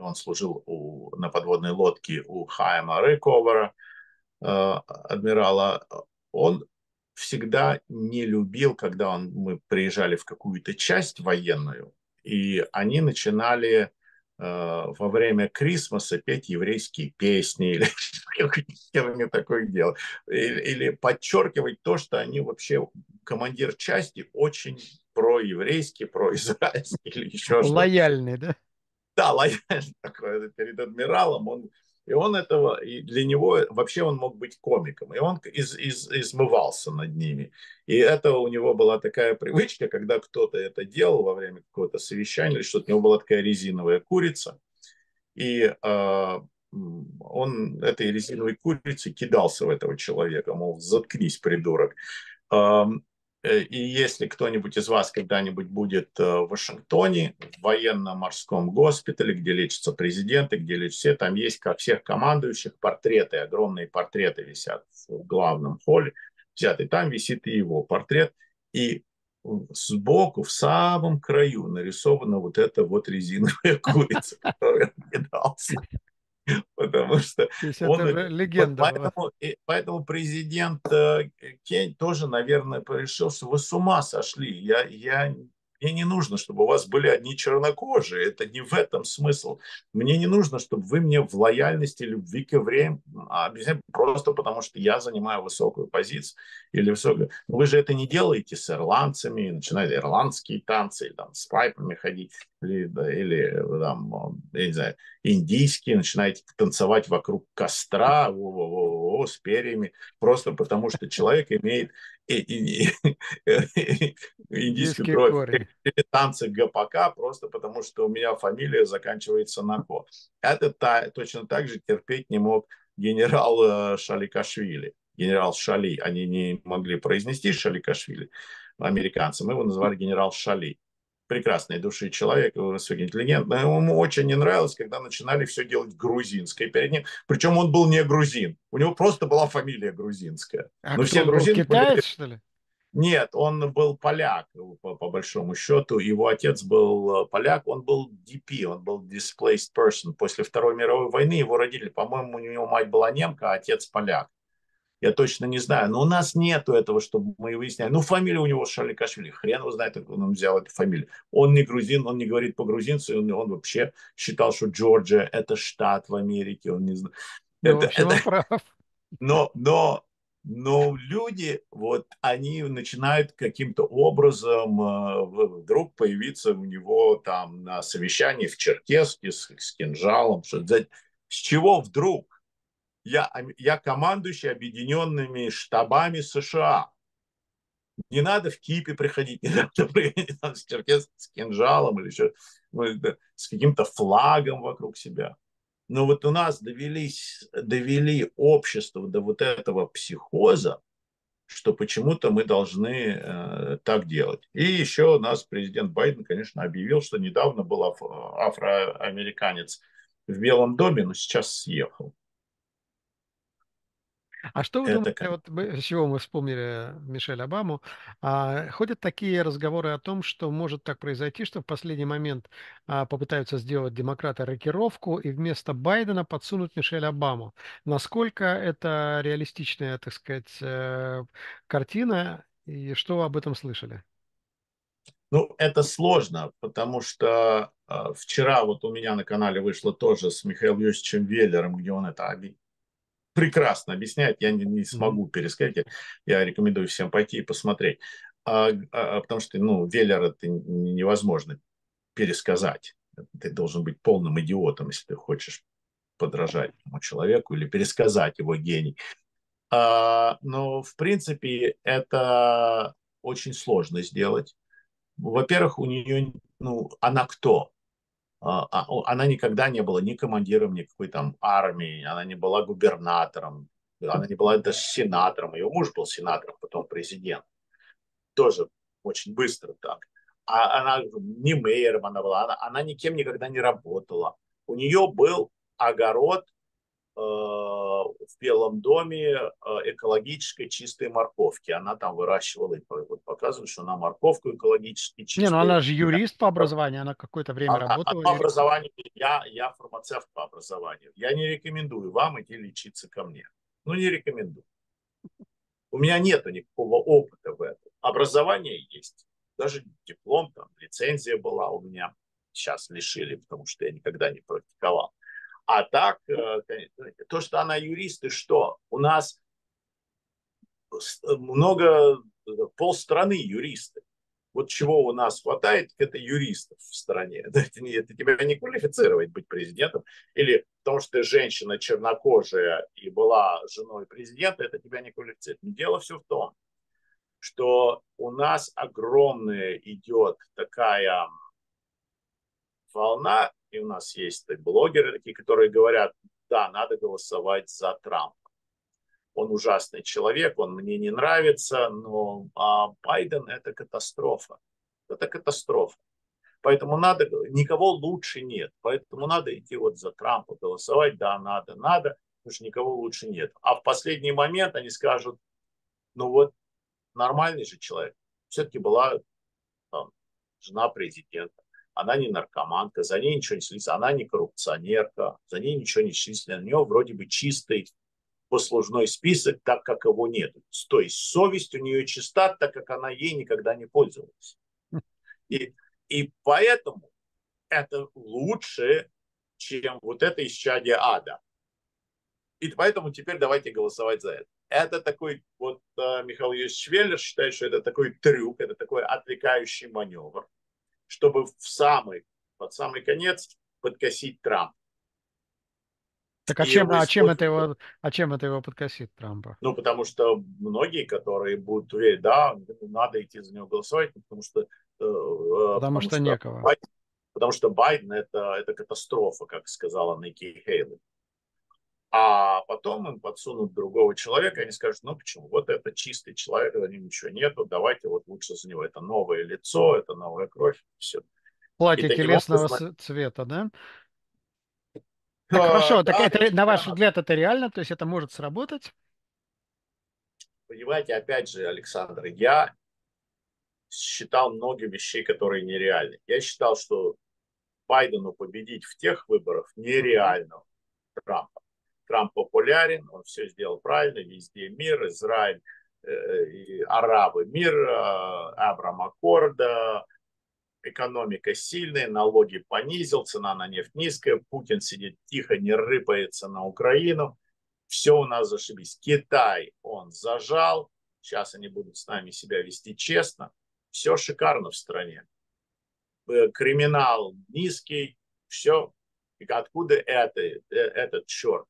он служил у, на подводной лодке у Хайма Рейковера, адмирала, он всегда не любил, когда он, мы приезжали в какую-то часть военную, и они начинали во время Крисмоса петь еврейские песни или херню такое дело. Или, или подчеркивать то, что они вообще, командир части, очень проеврейский, произраильский или еще что-то. Лояльный, да? Да, лояльный такой перед адмиралом. Он и он этого, и для него вообще он мог быть комиком, и он из, из, измывался над ними. И это у него была такая привычка, когда кто-то это делал во время какого-то совещания или что-то, у него была такая резиновая курица, и э, он этой резиновой курицей кидался в этого человека, мол, заткнись, придурок. Э, и если кто-нибудь из вас когда-нибудь будет э, в Вашингтоне, в военно-морском госпитале, где лечатся президенты, где лечатся все, там есть, как всех командующих, портреты, огромные портреты висят в главном холле, взятый. Там висит и его портрет. И сбоку, в самом краю нарисована вот эта вот резиновая курица, которую он кидался. Потому что он, легенда. Поэтому, поэтому президент э, Кень тоже, наверное, решил, что вы с ума сошли. Я, я мне не нужно, чтобы у вас были одни чернокожие. Это не в этом смысл. Мне не нужно, чтобы вы мне в лояльности, любви к евреям объясняли просто потому, что я занимаю высокую позицию. Или высокую. Но вы же это не делаете с ирландцами, начинаете ирландские танцы, или там, с пайпами ходить, или, или там, я не знаю, индийские, начинаете танцевать вокруг костра, о -о -о с перьями, просто потому что человек имеет индийскую кровь. Танцы ГПК, просто потому что у меня фамилия заканчивается на Ко. Это та, точно так же терпеть не мог генерал э, Шаликашвили. Генерал Шали. Они не могли произнести Шаликашвили, американцы. Мы его называли генерал Шали прекрасной души человек, высокоинтеллигентный. Ему очень не нравилось, когда начинали все делать грузинской перед ним. Причем он был не грузин. У него просто была фамилия грузинская. А Но все грузины китаец, были... что ли? Нет, он был поляк, по, по большому счету. Его отец был э, поляк, он был DP, он был displaced person. После Второй мировой войны его родители, по-моему, у него мать была немка, а отец поляк я точно не знаю. Но у нас нету этого, чтобы мы выясняли. Ну, фамилия у него Шаликашвили. Хрен его знает, как он взял эту фамилию. Он не грузин, он не говорит по-грузинцу, он, он вообще считал, что Джорджия – это штат в Америке. Он не знает. Ну, это, это... прав. Но, но, но люди, вот, они начинают каким-то образом э, вдруг появиться у него там на совещании в Черкеске с, с кинжалом. Что, с чего вдруг? Я, я командующий объединенными штабами США. Не надо в кипе приходить, не надо приходить с черкес с кинжалом или еще ну, с каким-то флагом вокруг себя. Но вот у нас довелись, довели общество до вот этого психоза, что почему-то мы должны э, так делать. И еще у нас президент Байден, конечно, объявил, что недавно был афроамериканец в Белом доме, но сейчас съехал. А что вы это думаете, как... вот мы, с чего мы вспомнили Мишель Обаму? А, ходят такие разговоры о том, что может так произойти, что в последний момент а, попытаются сделать демократы рокировку и вместо Байдена подсунуть Мишель Обаму. Насколько это реалистичная, так сказать, э, картина, и что вы об этом слышали? Ну, это сложно, потому что э, вчера вот у меня на канале вышло тоже с Михаилом Юсичем Веллером, где он это прекрасно объясняет, я не, не смогу пересказать, я, рекомендую всем пойти и посмотреть. А, а, а потому что, ну, Веллер это невозможно пересказать. Ты должен быть полным идиотом, если ты хочешь подражать этому человеку или пересказать его гений. А, но, в принципе, это очень сложно сделать. Во-первых, у нее, ну, она кто? А, а, она никогда не была ни командиром никакой там армии, она не была губернатором, она не была даже сенатором, ее муж был сенатором, потом президент. Тоже очень быстро так. А она не мэром она была, она, она никем никогда не работала. У нее был огород в Белом доме экологической чистой морковки. Она там выращивала, и вот показывает, что она морковку экологически чистую. Не, ну она же юрист по образованию, она какое-то время а, работала. А, по образованию, я, я фармацевт по образованию. Я не рекомендую вам идти лечиться ко мне. Ну, не рекомендую. У меня нет никакого опыта в этом. Образование есть. Даже диплом, там, лицензия была у меня. Сейчас лишили, потому что я никогда не практиковал. А так, э, то, что она юрист, и что? У нас много, полстраны юристы. Вот чего у нас хватает, это юристов в стране. Это, это тебя не квалифицировать быть президентом. Или потому что ты женщина чернокожая и была женой президента, это тебя не квалифицирует. Но дело все в том, что у нас огромная идет такая волна и у нас есть блогеры такие, которые говорят, да, надо голосовать за Трампа. Он ужасный человек, он мне не нравится, но а Байден это катастрофа. Это катастрофа. Поэтому надо, никого лучше нет. Поэтому надо идти вот за Трампа голосовать. Да, надо, надо, потому что никого лучше нет. А в последний момент они скажут, ну вот нормальный же человек. Все-таки была там, жена президента она не наркоманка, за ней ничего не числится, она не коррупционерка, за ней ничего не числится, у нее вроде бы чистый послужной список, так как его нет. То есть совесть у нее чиста, так как она ей никогда не пользовалась. И, и поэтому это лучше, чем вот это исчадие ада. И поэтому теперь давайте голосовать за это. Это такой, вот э, Михаил Юрьевич Швеллер считает, что это такой трюк, это такой отвлекающий маневр чтобы в самый, под самый конец подкосить Трамп. Так а чем, а, чем это его, а чем это его подкосит Трампа? Ну, потому что многие, которые будут верить, да, надо идти за него голосовать, потому что... Э, потому, потому что, что некого. Байден, потому что Байден это, это катастрофа, как сказала Ники Хейли а потом им подсунут другого человека, и они скажут, ну почему, вот это чистый человек, за ним ничего нету, давайте вот лучше за него. Это новое лицо, это новая кровь, все. Платье телесного образом... цвета, да? Так, а, хорошо, да, так это, на ваш да. взгляд, это реально? То есть это может сработать? Понимаете, опять же, Александр, я считал много вещей, которые нереальны. Я считал, что Байдену победить в тех выборах нереально Трампа. Трамп популярен, он все сделал правильно, везде мир, Израиль, э, и арабы мир, э, Абрам Аккорда, экономика сильная, налоги понизил, цена на нефть низкая, Путин сидит тихо, не рыпается на Украину, все у нас зашибись. Китай он зажал, сейчас они будут с нами себя вести честно, все шикарно в стране. Э, криминал низкий, все. И откуда это, этот черт?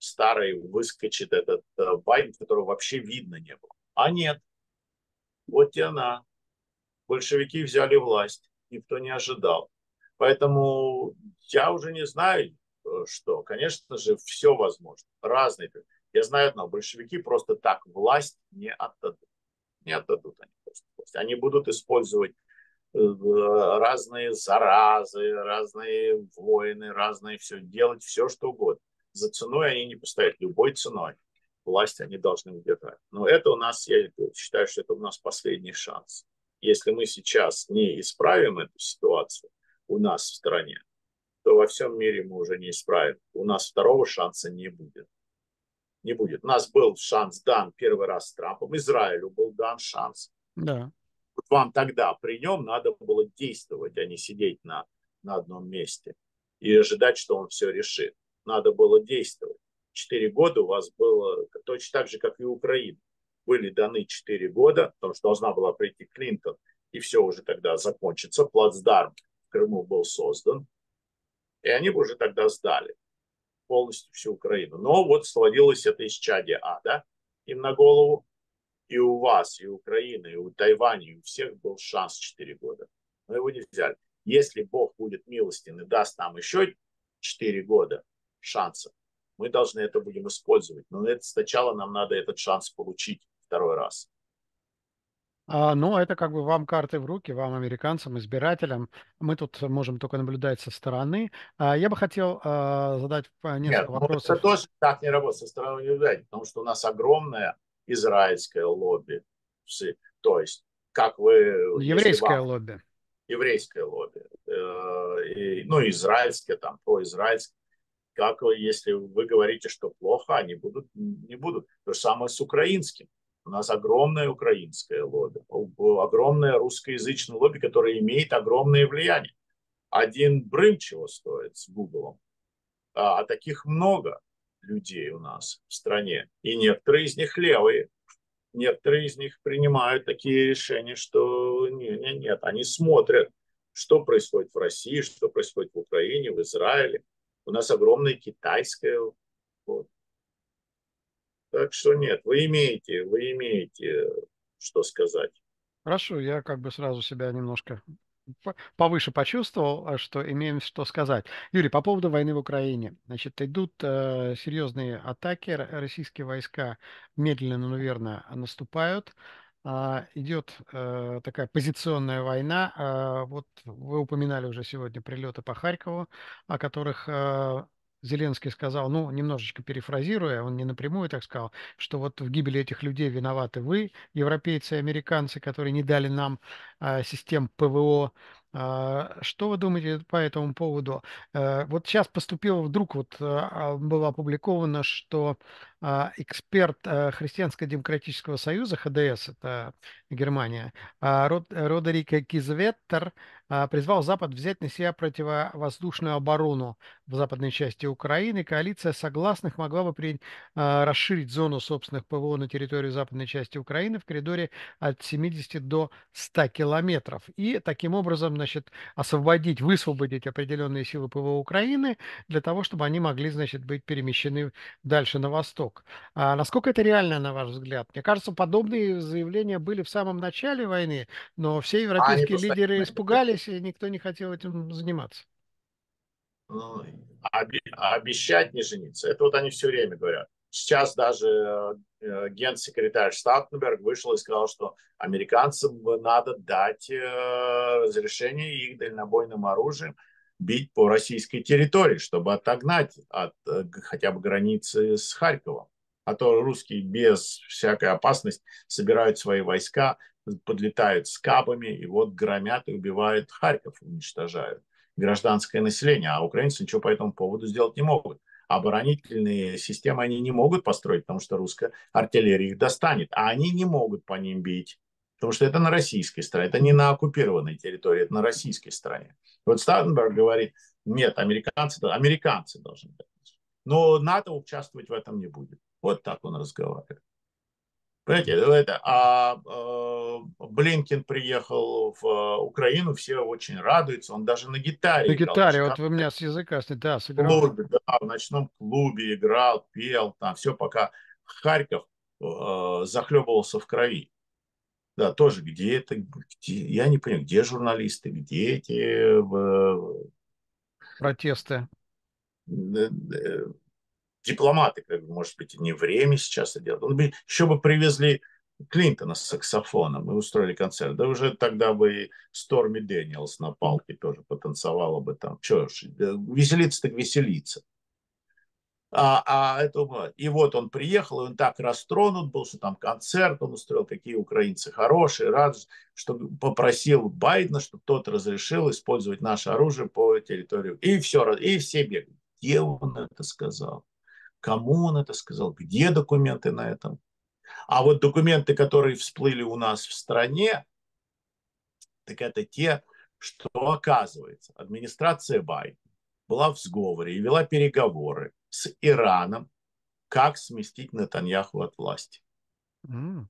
Старый выскочит этот э, Байден, которого вообще видно не было. А нет. Вот и она. Большевики взяли власть. Никто не ожидал. Поэтому я уже не знаю, э, что. Конечно же, все возможно. Разные. Я знаю одно. Большевики просто так власть не отдадут. Не отдадут они просто власть. Они будут использовать э, разные заразы, разные войны, разные все, делать все, что угодно за ценой они не поставят, любой ценой власть они должны удержать. Но это у нас, я считаю, что это у нас последний шанс. Если мы сейчас не исправим эту ситуацию у нас в стране, то во всем мире мы уже не исправим. У нас второго шанса не будет. Не будет. У нас был шанс дан первый раз с Трампом. Израилю был дан шанс. Да. Вот вам тогда при нем надо было действовать, а не сидеть на, на одном месте и ожидать, что он все решит надо было действовать. Четыре года у вас было точно так же, как и Украина. Были даны четыре года, потому что должна была прийти Клинтон, и все уже тогда закончится. Плацдарм в Крыму был создан, и они бы уже тогда сдали полностью всю Украину. Но вот сводилось это из чади ада им на голову. И у вас, и у Украины, и у Тайваня, и у всех был шанс 4 года. Но его не взяли. Если Бог будет милостен и даст нам еще 4 года, шансов. Мы должны это будем использовать. Но это сначала нам надо этот шанс получить второй раз. А, но это как бы вам карты в руки, вам, американцам, избирателям. Мы тут можем только наблюдать со стороны. А, я бы хотел а, задать а, Нет, несколько ну это вопросов. тоже так не работает со стороны наблюдателя, потому что у нас огромное израильское лобби. То есть, как вы, Еврейское вам, лобби. Еврейское лобби. Э, ну, израильское, там, произраильское. Как если вы говорите, что плохо, они будут, не будут. То же самое с украинским. У нас огромное украинское лобби, огромное русскоязычное лобби, которое имеет огромное влияние. Один брым чего стоит с Гуглом, а, а таких много людей у нас в стране. И некоторые из них левые, некоторые из них принимают такие решения, что нет, нет, нет, они смотрят, что происходит в России, что происходит в Украине, в Израиле. У нас огромное китайское. Вот. Так что нет, вы имеете, вы имеете что сказать. Хорошо, я как бы сразу себя немножко повыше почувствовал, а, что имеем что сказать. Юрий, по поводу войны в Украине. Значит, идут э, серьезные атаки, российские войска медленно, но верно наступают. Uh, идет uh, такая позиционная война. Uh, вот вы упоминали уже сегодня прилеты по Харькову, о которых Зеленский сказал, ну, немножечко перефразируя, он не напрямую так сказал, что вот в гибели этих людей виноваты вы, европейцы и американцы, которые не дали нам а, систем ПВО. А, что вы думаете по этому поводу? А, вот сейчас поступило вдруг, вот а, было опубликовано, что а, эксперт а, Христианско-демократического союза, ХДС, это Германия, а, Род, Родерика Кизветтер, а, призвал Запад взять на себя противовоздушную оборону в западной части Украины. Коалиция согласных могла бы при, а, расширить зону собственных ПВО на территории западной части Украины в коридоре от 70 до 100 километров. И таким образом, значит, освободить, высвободить определенные силы ПВО Украины для того, чтобы они могли, значит, быть перемещены дальше на восток. А насколько это реально, на ваш взгляд? Мне кажется, подобные заявления были в самом начале войны, но все европейские лидеры испугались здесь и никто не хотел этим заниматься. Ну, обещать не жениться. Это вот они все время говорят. Сейчас даже э, генсекретарь Штатенберг вышел и сказал, что американцам надо дать э, разрешение их дальнобойным оружием бить по российской территории, чтобы отогнать от э, хотя бы границы с Харьковом. А то русские без всякой опасности собирают свои войска, подлетают с кабами и вот громят и убивают Харьков, уничтожают гражданское население, а украинцы ничего по этому поводу сделать не могут. Оборонительные системы они не могут построить, потому что русская артиллерия их достанет, а они не могут по ним бить, потому что это на российской стороне, это не на оккупированной территории, это на российской стороне. Вот Стаундберг говорит, нет, американцы, американцы должны быть. Но НАТО участвовать в этом не будет. Вот так он разговаривает. Понимаете, это, а, а Блинкин приехал в а, Украину, все очень радуются, он даже на гитаре На играл, гитаре, вот вы меня с языка да, сыграл. Клубе, да, в ночном клубе играл, пел, там все, пока Харьков э, захлебывался в крови. Да, тоже где это, где, я не понимаю, где журналисты, где эти... Э, Протесты дипломаты, как бы, может быть, не время сейчас это делать. Он бы, еще бы привезли Клинтона с саксофоном и устроили концерт. Да уже тогда бы Сторми Дэниелс на палке тоже потанцевала бы там. Че ж, веселиться так веселиться. А, а это, и вот он приехал, и он так растронут был, что там концерт он устроил, какие украинцы хорошие, рад, что попросил Байдена, чтобы тот разрешил использовать наше оружие по территории. И все, и все бегают. Где он это сказал? кому он это сказал, где документы на этом. А вот документы, которые всплыли у нас в стране, так это те, что оказывается, администрация Байдена была в сговоре и вела переговоры с Ираном, как сместить Натаньяху от власти. Mm.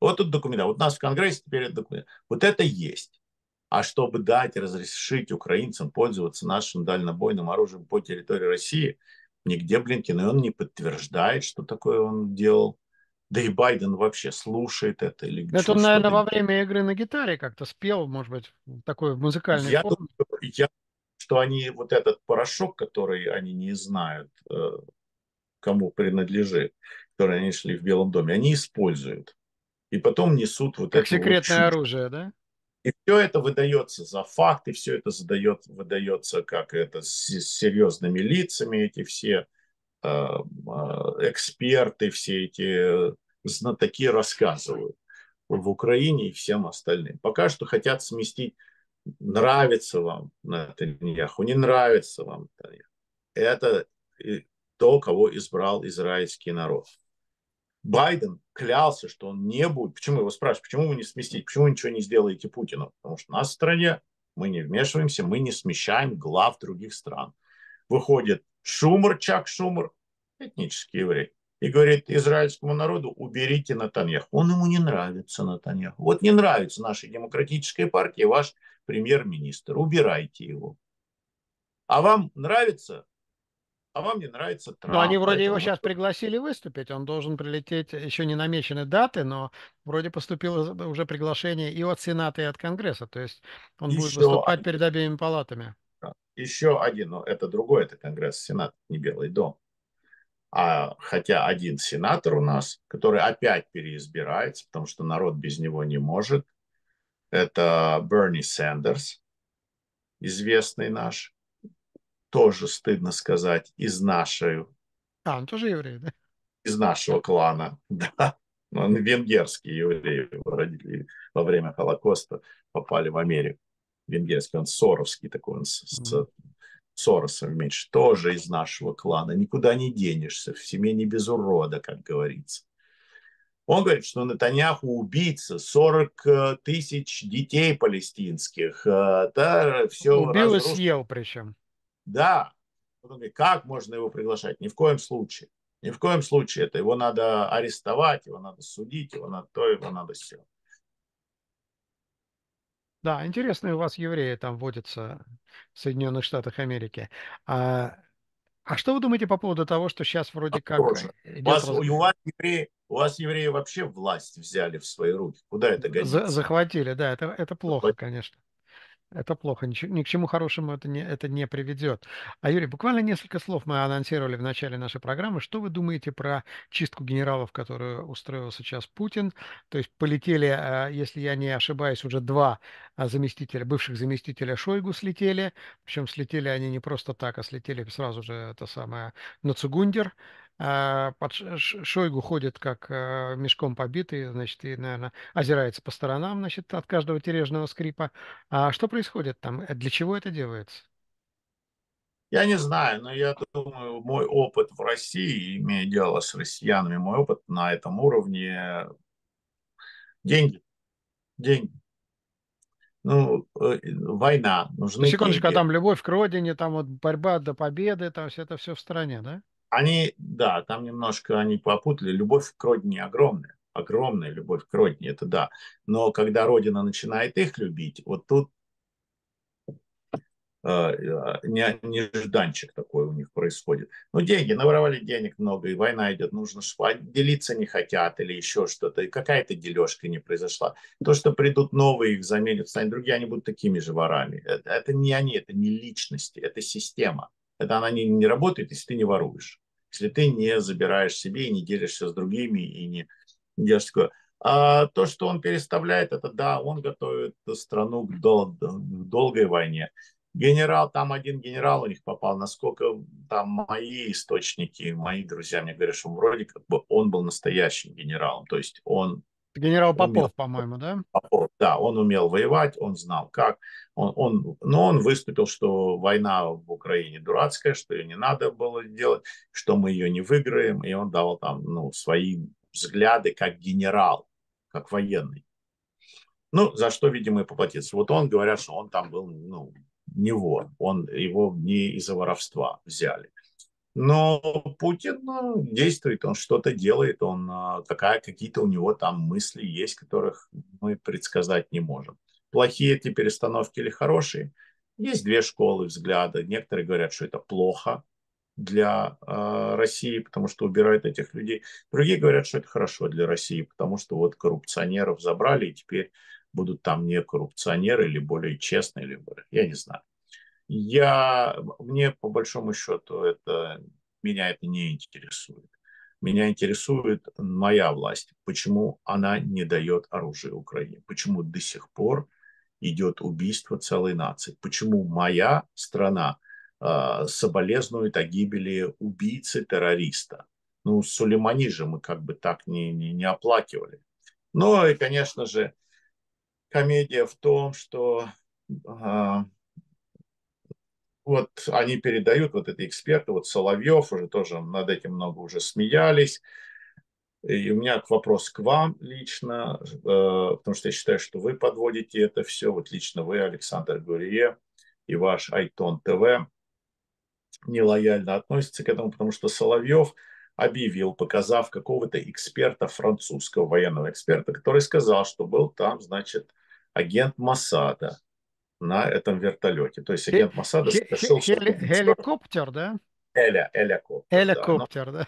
Вот тут документ. Вот у нас в Конгрессе теперь это документ. Вот это есть. А чтобы дать, разрешить украинцам пользоваться нашим дальнобойным оружием по территории России, Нигде Блинкин, и он не подтверждает, что такое он делал. Да и Байден вообще слушает это. Или это он, наверное, во время игры на гитаре как-то спел, может быть, такой музыкальный я Думаю, я, что они вот этот порошок, который они не знают, э, кому принадлежит, который они шли в Белом доме, они используют. И потом несут вот Как эту вот секретное чушь. оружие, да? И все это выдается за факты, все это задает, выдается как это с серьезными лицами, эти все э, эксперты, все эти знатоки рассказывают в Украине и всем остальным. Пока что хотят сместить, нравится вам Натаньяху, не нравится вам Натаньяху. Это то, кого избрал израильский народ. Байден клялся, что он не будет. Почему его спрашивают, почему вы не сместите, почему вы ничего не сделаете Путину? Потому что у нас в стране мы не вмешиваемся, мы не смещаем глав других стран. Выходит Шумер, Чак Шумер, этнический еврей, и говорит израильскому народу, уберите Натаньяху. Он ему не нравится, Натаньяху. Вот не нравится нашей демократической партии ваш премьер-министр, убирайте его. А вам нравится? А вам не нравится Трамп. Но они вроде его сейчас пригласили выступить. Он должен прилететь, еще не намечены даты, но вроде поступило уже приглашение и от Сената, и от Конгресса. То есть он еще будет выступать перед обеими палатами. Еще один, но это другой, это Конгресс, Сенат, не Белый дом. А, хотя один сенатор у нас, который опять переизбирается, потому что народ без него не может, это Берни Сандерс, известный наш, тоже, стыдно сказать, из нашей... А, он тоже еврей, да? Из нашего клана, да. Он венгерский еврей, родители во время Холокоста попали в Америку. Венгерский, он соровский такой, он с, с Соросом меньше, тоже из нашего клана. Никуда не денешься, в семье не без урода, как говорится. Он говорит, что Натаньяху убийца, 40 э, тысяч детей палестинских. Э, да, все Убил разрушил. и съел причем. Да. Говорит, как можно его приглашать? Ни в коем случае. Ни в коем случае. Это его надо арестовать, его надо судить, его надо то, его надо все. Да, интересные у вас евреи там водятся в Соединенных Штатах Америки. А, а что вы думаете по поводу того, что сейчас вроде как... Идет у, вас, раз... у, вас евреи, у вас евреи вообще власть взяли в свои руки. Куда это годится? захватили, да, это, это плохо, Захватили. конечно. Это плохо, ни, к чему хорошему это не, это не приведет. А, Юрий, буквально несколько слов мы анонсировали в начале нашей программы. Что вы думаете про чистку генералов, которую устроил сейчас Путин? То есть полетели, а, если я не ошибаюсь, уже два а, заместителя, бывших заместителя Шойгу слетели. Причем слетели они не просто так, а слетели сразу же это самое Нацугундер. А, под Шойгу ходит как а, мешком побитый, значит, и, наверное, озирается по сторонам, значит, от каждого тережного скрипа. А что происходит там? Э, для чего это делается? Я не знаю, но я думаю, мой опыт в России, имея дело с россиянами, мой опыт на этом уровне деньги. Деньги. Ну, э, война, нужны Секундочку, а деньги. а там любовь к родине, там вот борьба до победы, там все это все в стране, да? Они, да, там немножко они попутали. Любовь к родине огромная. Огромная любовь к родине, это да. Но когда родина начинает их любить, вот тут э, э, нежданчик такой у них происходит. Ну, деньги, наворовали денег много, и война идет, нужно делиться не хотят или еще что-то, и какая-то дележка не произошла. То, что придут новые, их заменят, станут другие, они будут такими же ворами. Это, это не они, это не личности, это система. Это она не, не работает, если ты не воруешь. Если ты не забираешь себе и не делишься с другими, и не делаешь такое. А то, что он переставляет, это да, он готовит страну к, дол- к долгой войне. Генерал, там один генерал у них попал, насколько там мои источники, мои друзья мне говорят, что вроде как бы он был настоящим генералом. То есть он Генерал Попов, по-моему, да? Попов, да, он умел воевать, он знал как. Он, он, но он выступил, что война в Украине дурацкая, что ее не надо было делать, что мы ее не выиграем. И он дал там ну, свои взгляды как генерал, как военный. Ну, за что, видимо, и поплатиться. Вот он, говорят, что он там был, ну, не вор. Он, его не из-за воровства взяли. Но Путин ну, действует, он что-то делает, он а, какая, какие-то у него там мысли есть, которых мы предсказать не можем. Плохие эти перестановки или хорошие? Есть две школы взгляда. Некоторые говорят, что это плохо для э, России, потому что убирают этих людей. Другие говорят, что это хорошо для России, потому что вот коррупционеров забрали, и теперь будут там не коррупционеры или более честные, или более, я не знаю. Я, мне по большому счету это, меня это не интересует. Меня интересует моя власть. Почему она не дает оружие Украине? Почему до сих пор идет убийство целой нации? Почему моя страна э, соболезнует о гибели убийцы-террориста? Ну, Сулеймани же мы как бы так не, не, не оплакивали. Ну и, конечно же, комедия в том, что э, вот они передают, вот эти эксперты, вот Соловьев уже тоже над этим много уже смеялись. И у меня вопрос к вам лично, э, потому что я считаю, что вы подводите это все, вот лично вы, Александр Гурье, и ваш Айтон ТВ нелояльно относится к этому, потому что Соловьев объявил, показав какого-то эксперта, французского военного эксперта, который сказал, что был там, значит, агент Масада на этом вертолете. То есть агент Масада совершил... Хеликоптер, да? Эля, элякоптер. Элякоптер, да. да.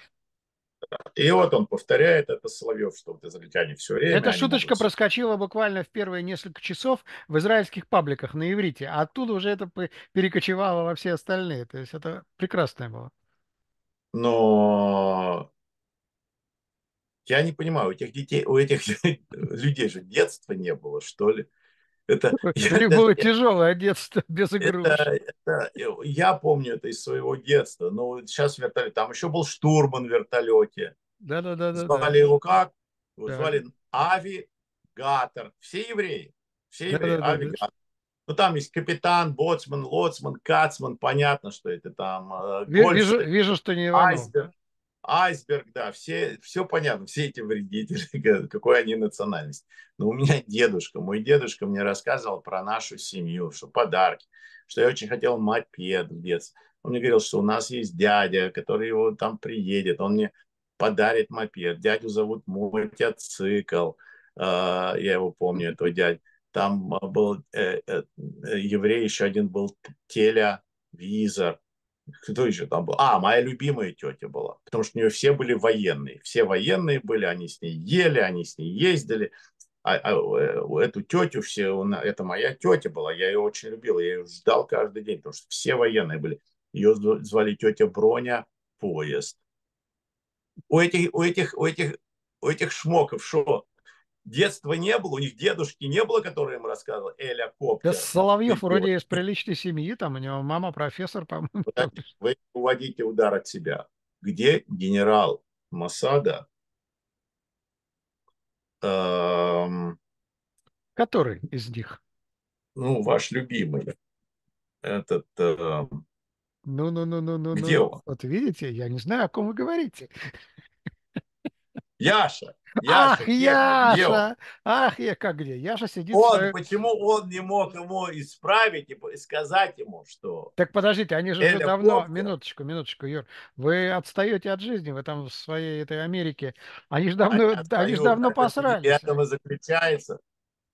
И вот он повторяет это Соловьев, что вот израильтяне все время... Эта шуточка могут... проскочила буквально в первые несколько часов в израильских пабликах на иврите, а оттуда уже это перекочевало во все остальные. То есть это прекрасное было. Но я не понимаю, у этих детей, у этих людей же детства не было, что ли? Это, них было тяжелое детство без игрушек. Это, это, я помню это из своего детства. Но сейчас вертолет. Там еще был штурман в вертолете. Да-да-да. Звали да. его как? Его да. звали Ави Гатер. Все евреи. Все евреи. Да, Ави Гатер. Ну, там есть капитан, боцман, лоцман, кацман. Понятно, что это там. Э, вижу, вижу, что не Иванов. Айсберг айсберг, да, все, все понятно, все эти вредители, какой они национальность. Но у меня дедушка, мой дедушка мне рассказывал про нашу семью, что подарки, что я очень хотел мопед в детстве. Он мне говорил, что у нас есть дядя, который его там приедет, он мне подарит мопед. Дядю зовут мотоцикл, а, я его помню, этого дядю. Там был э, э, еврей, еще один был телевизор, кто еще там был? А, моя любимая тетя была, потому что у нее все были военные. Все военные были, они с ней ели, они с ней ездили. А, а э, эту тетю все, это моя тетя была, я ее очень любил, я ее ждал каждый день, потому что все военные были. Ее звали тетя Броня Поезд. У этих, у этих, у этих, у этих шмоков что? Детства не было, у них дедушки не было, который им рассказывал Эля Коптер. Да Соловьев вроде из приличной семьи, там у него мама профессор, по-моему. Вы уводите удар от себя. Где генерал Масада? Эм, Который из них? Ну, ваш любимый. Этот... Эм, ну-ну-ну-ну-ну. Где он? Вот видите, я не знаю, о ком вы говорите. Яша. Яша, Ах, Яша! Ах, я как где? Яша сидит... Он, свою... почему он не мог ему исправить и сказать ему, что... Так подождите, они же уже давно... Коптер. Минуточку, минуточку, Юр. Вы отстаете от жизни, вы там в своей этой Америке. Они же давно, они, они же давно посрались. Это, этом и заключается.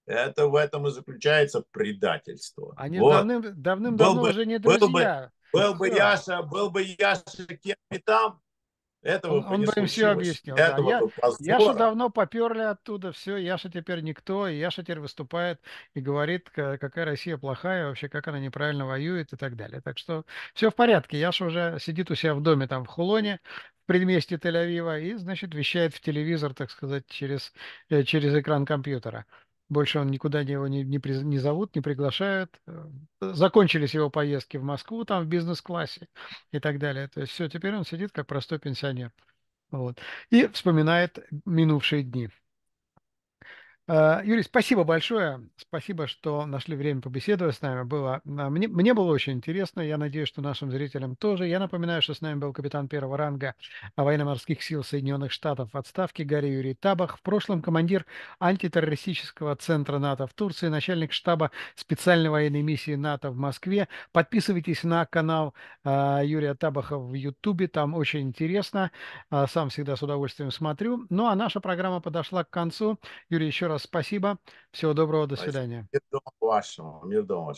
Это в этом и заключается предательство. Они вот. давным, давным-давно уже не друзья. Был бы, был бы Яша, был бы Яша кем и там, этого он, бы им все объяснил. Да. Я, Яша давно поперли оттуда, все, Яша теперь никто, и Яша теперь выступает и говорит, какая Россия плохая, вообще как она неправильно воюет и так далее. Так что все в порядке. Яша уже сидит у себя в доме там в Хулоне, в предместье Тель-Авива, и, значит, вещает в телевизор, так сказать, через, э, через экран компьютера. Больше он никуда его не, не, не зовут, не приглашают. Э, закончились его поездки в Москву, там в бизнес-классе и так далее. То есть все, теперь он сидит как простой пенсионер. Вот. И вспоминает минувшие дни. Э, Юрий, спасибо большое. Спасибо, что нашли время побеседовать с нами. Было, а, мне, мне было очень интересно. Я надеюсь, что нашим зрителям тоже. Я напоминаю, что с нами был капитан первого ранга военно-морских сил Соединенных Штатов в отставке Гарри Юрий Табах. В прошлом командир антитеррористического центра НАТО в Турции, начальник штаба специальной военной миссии НАТО в Москве. Подписывайтесь на канал э, Юрия Табаха в Ютубе. Там очень интересно. Э, сам всегда с удовольствием смотрю. Ну, а наша программа подошла к концу. Юрий, еще раз раз спасибо. Всего доброго, до свидания. Мир дома вашему. Мир дома вашему.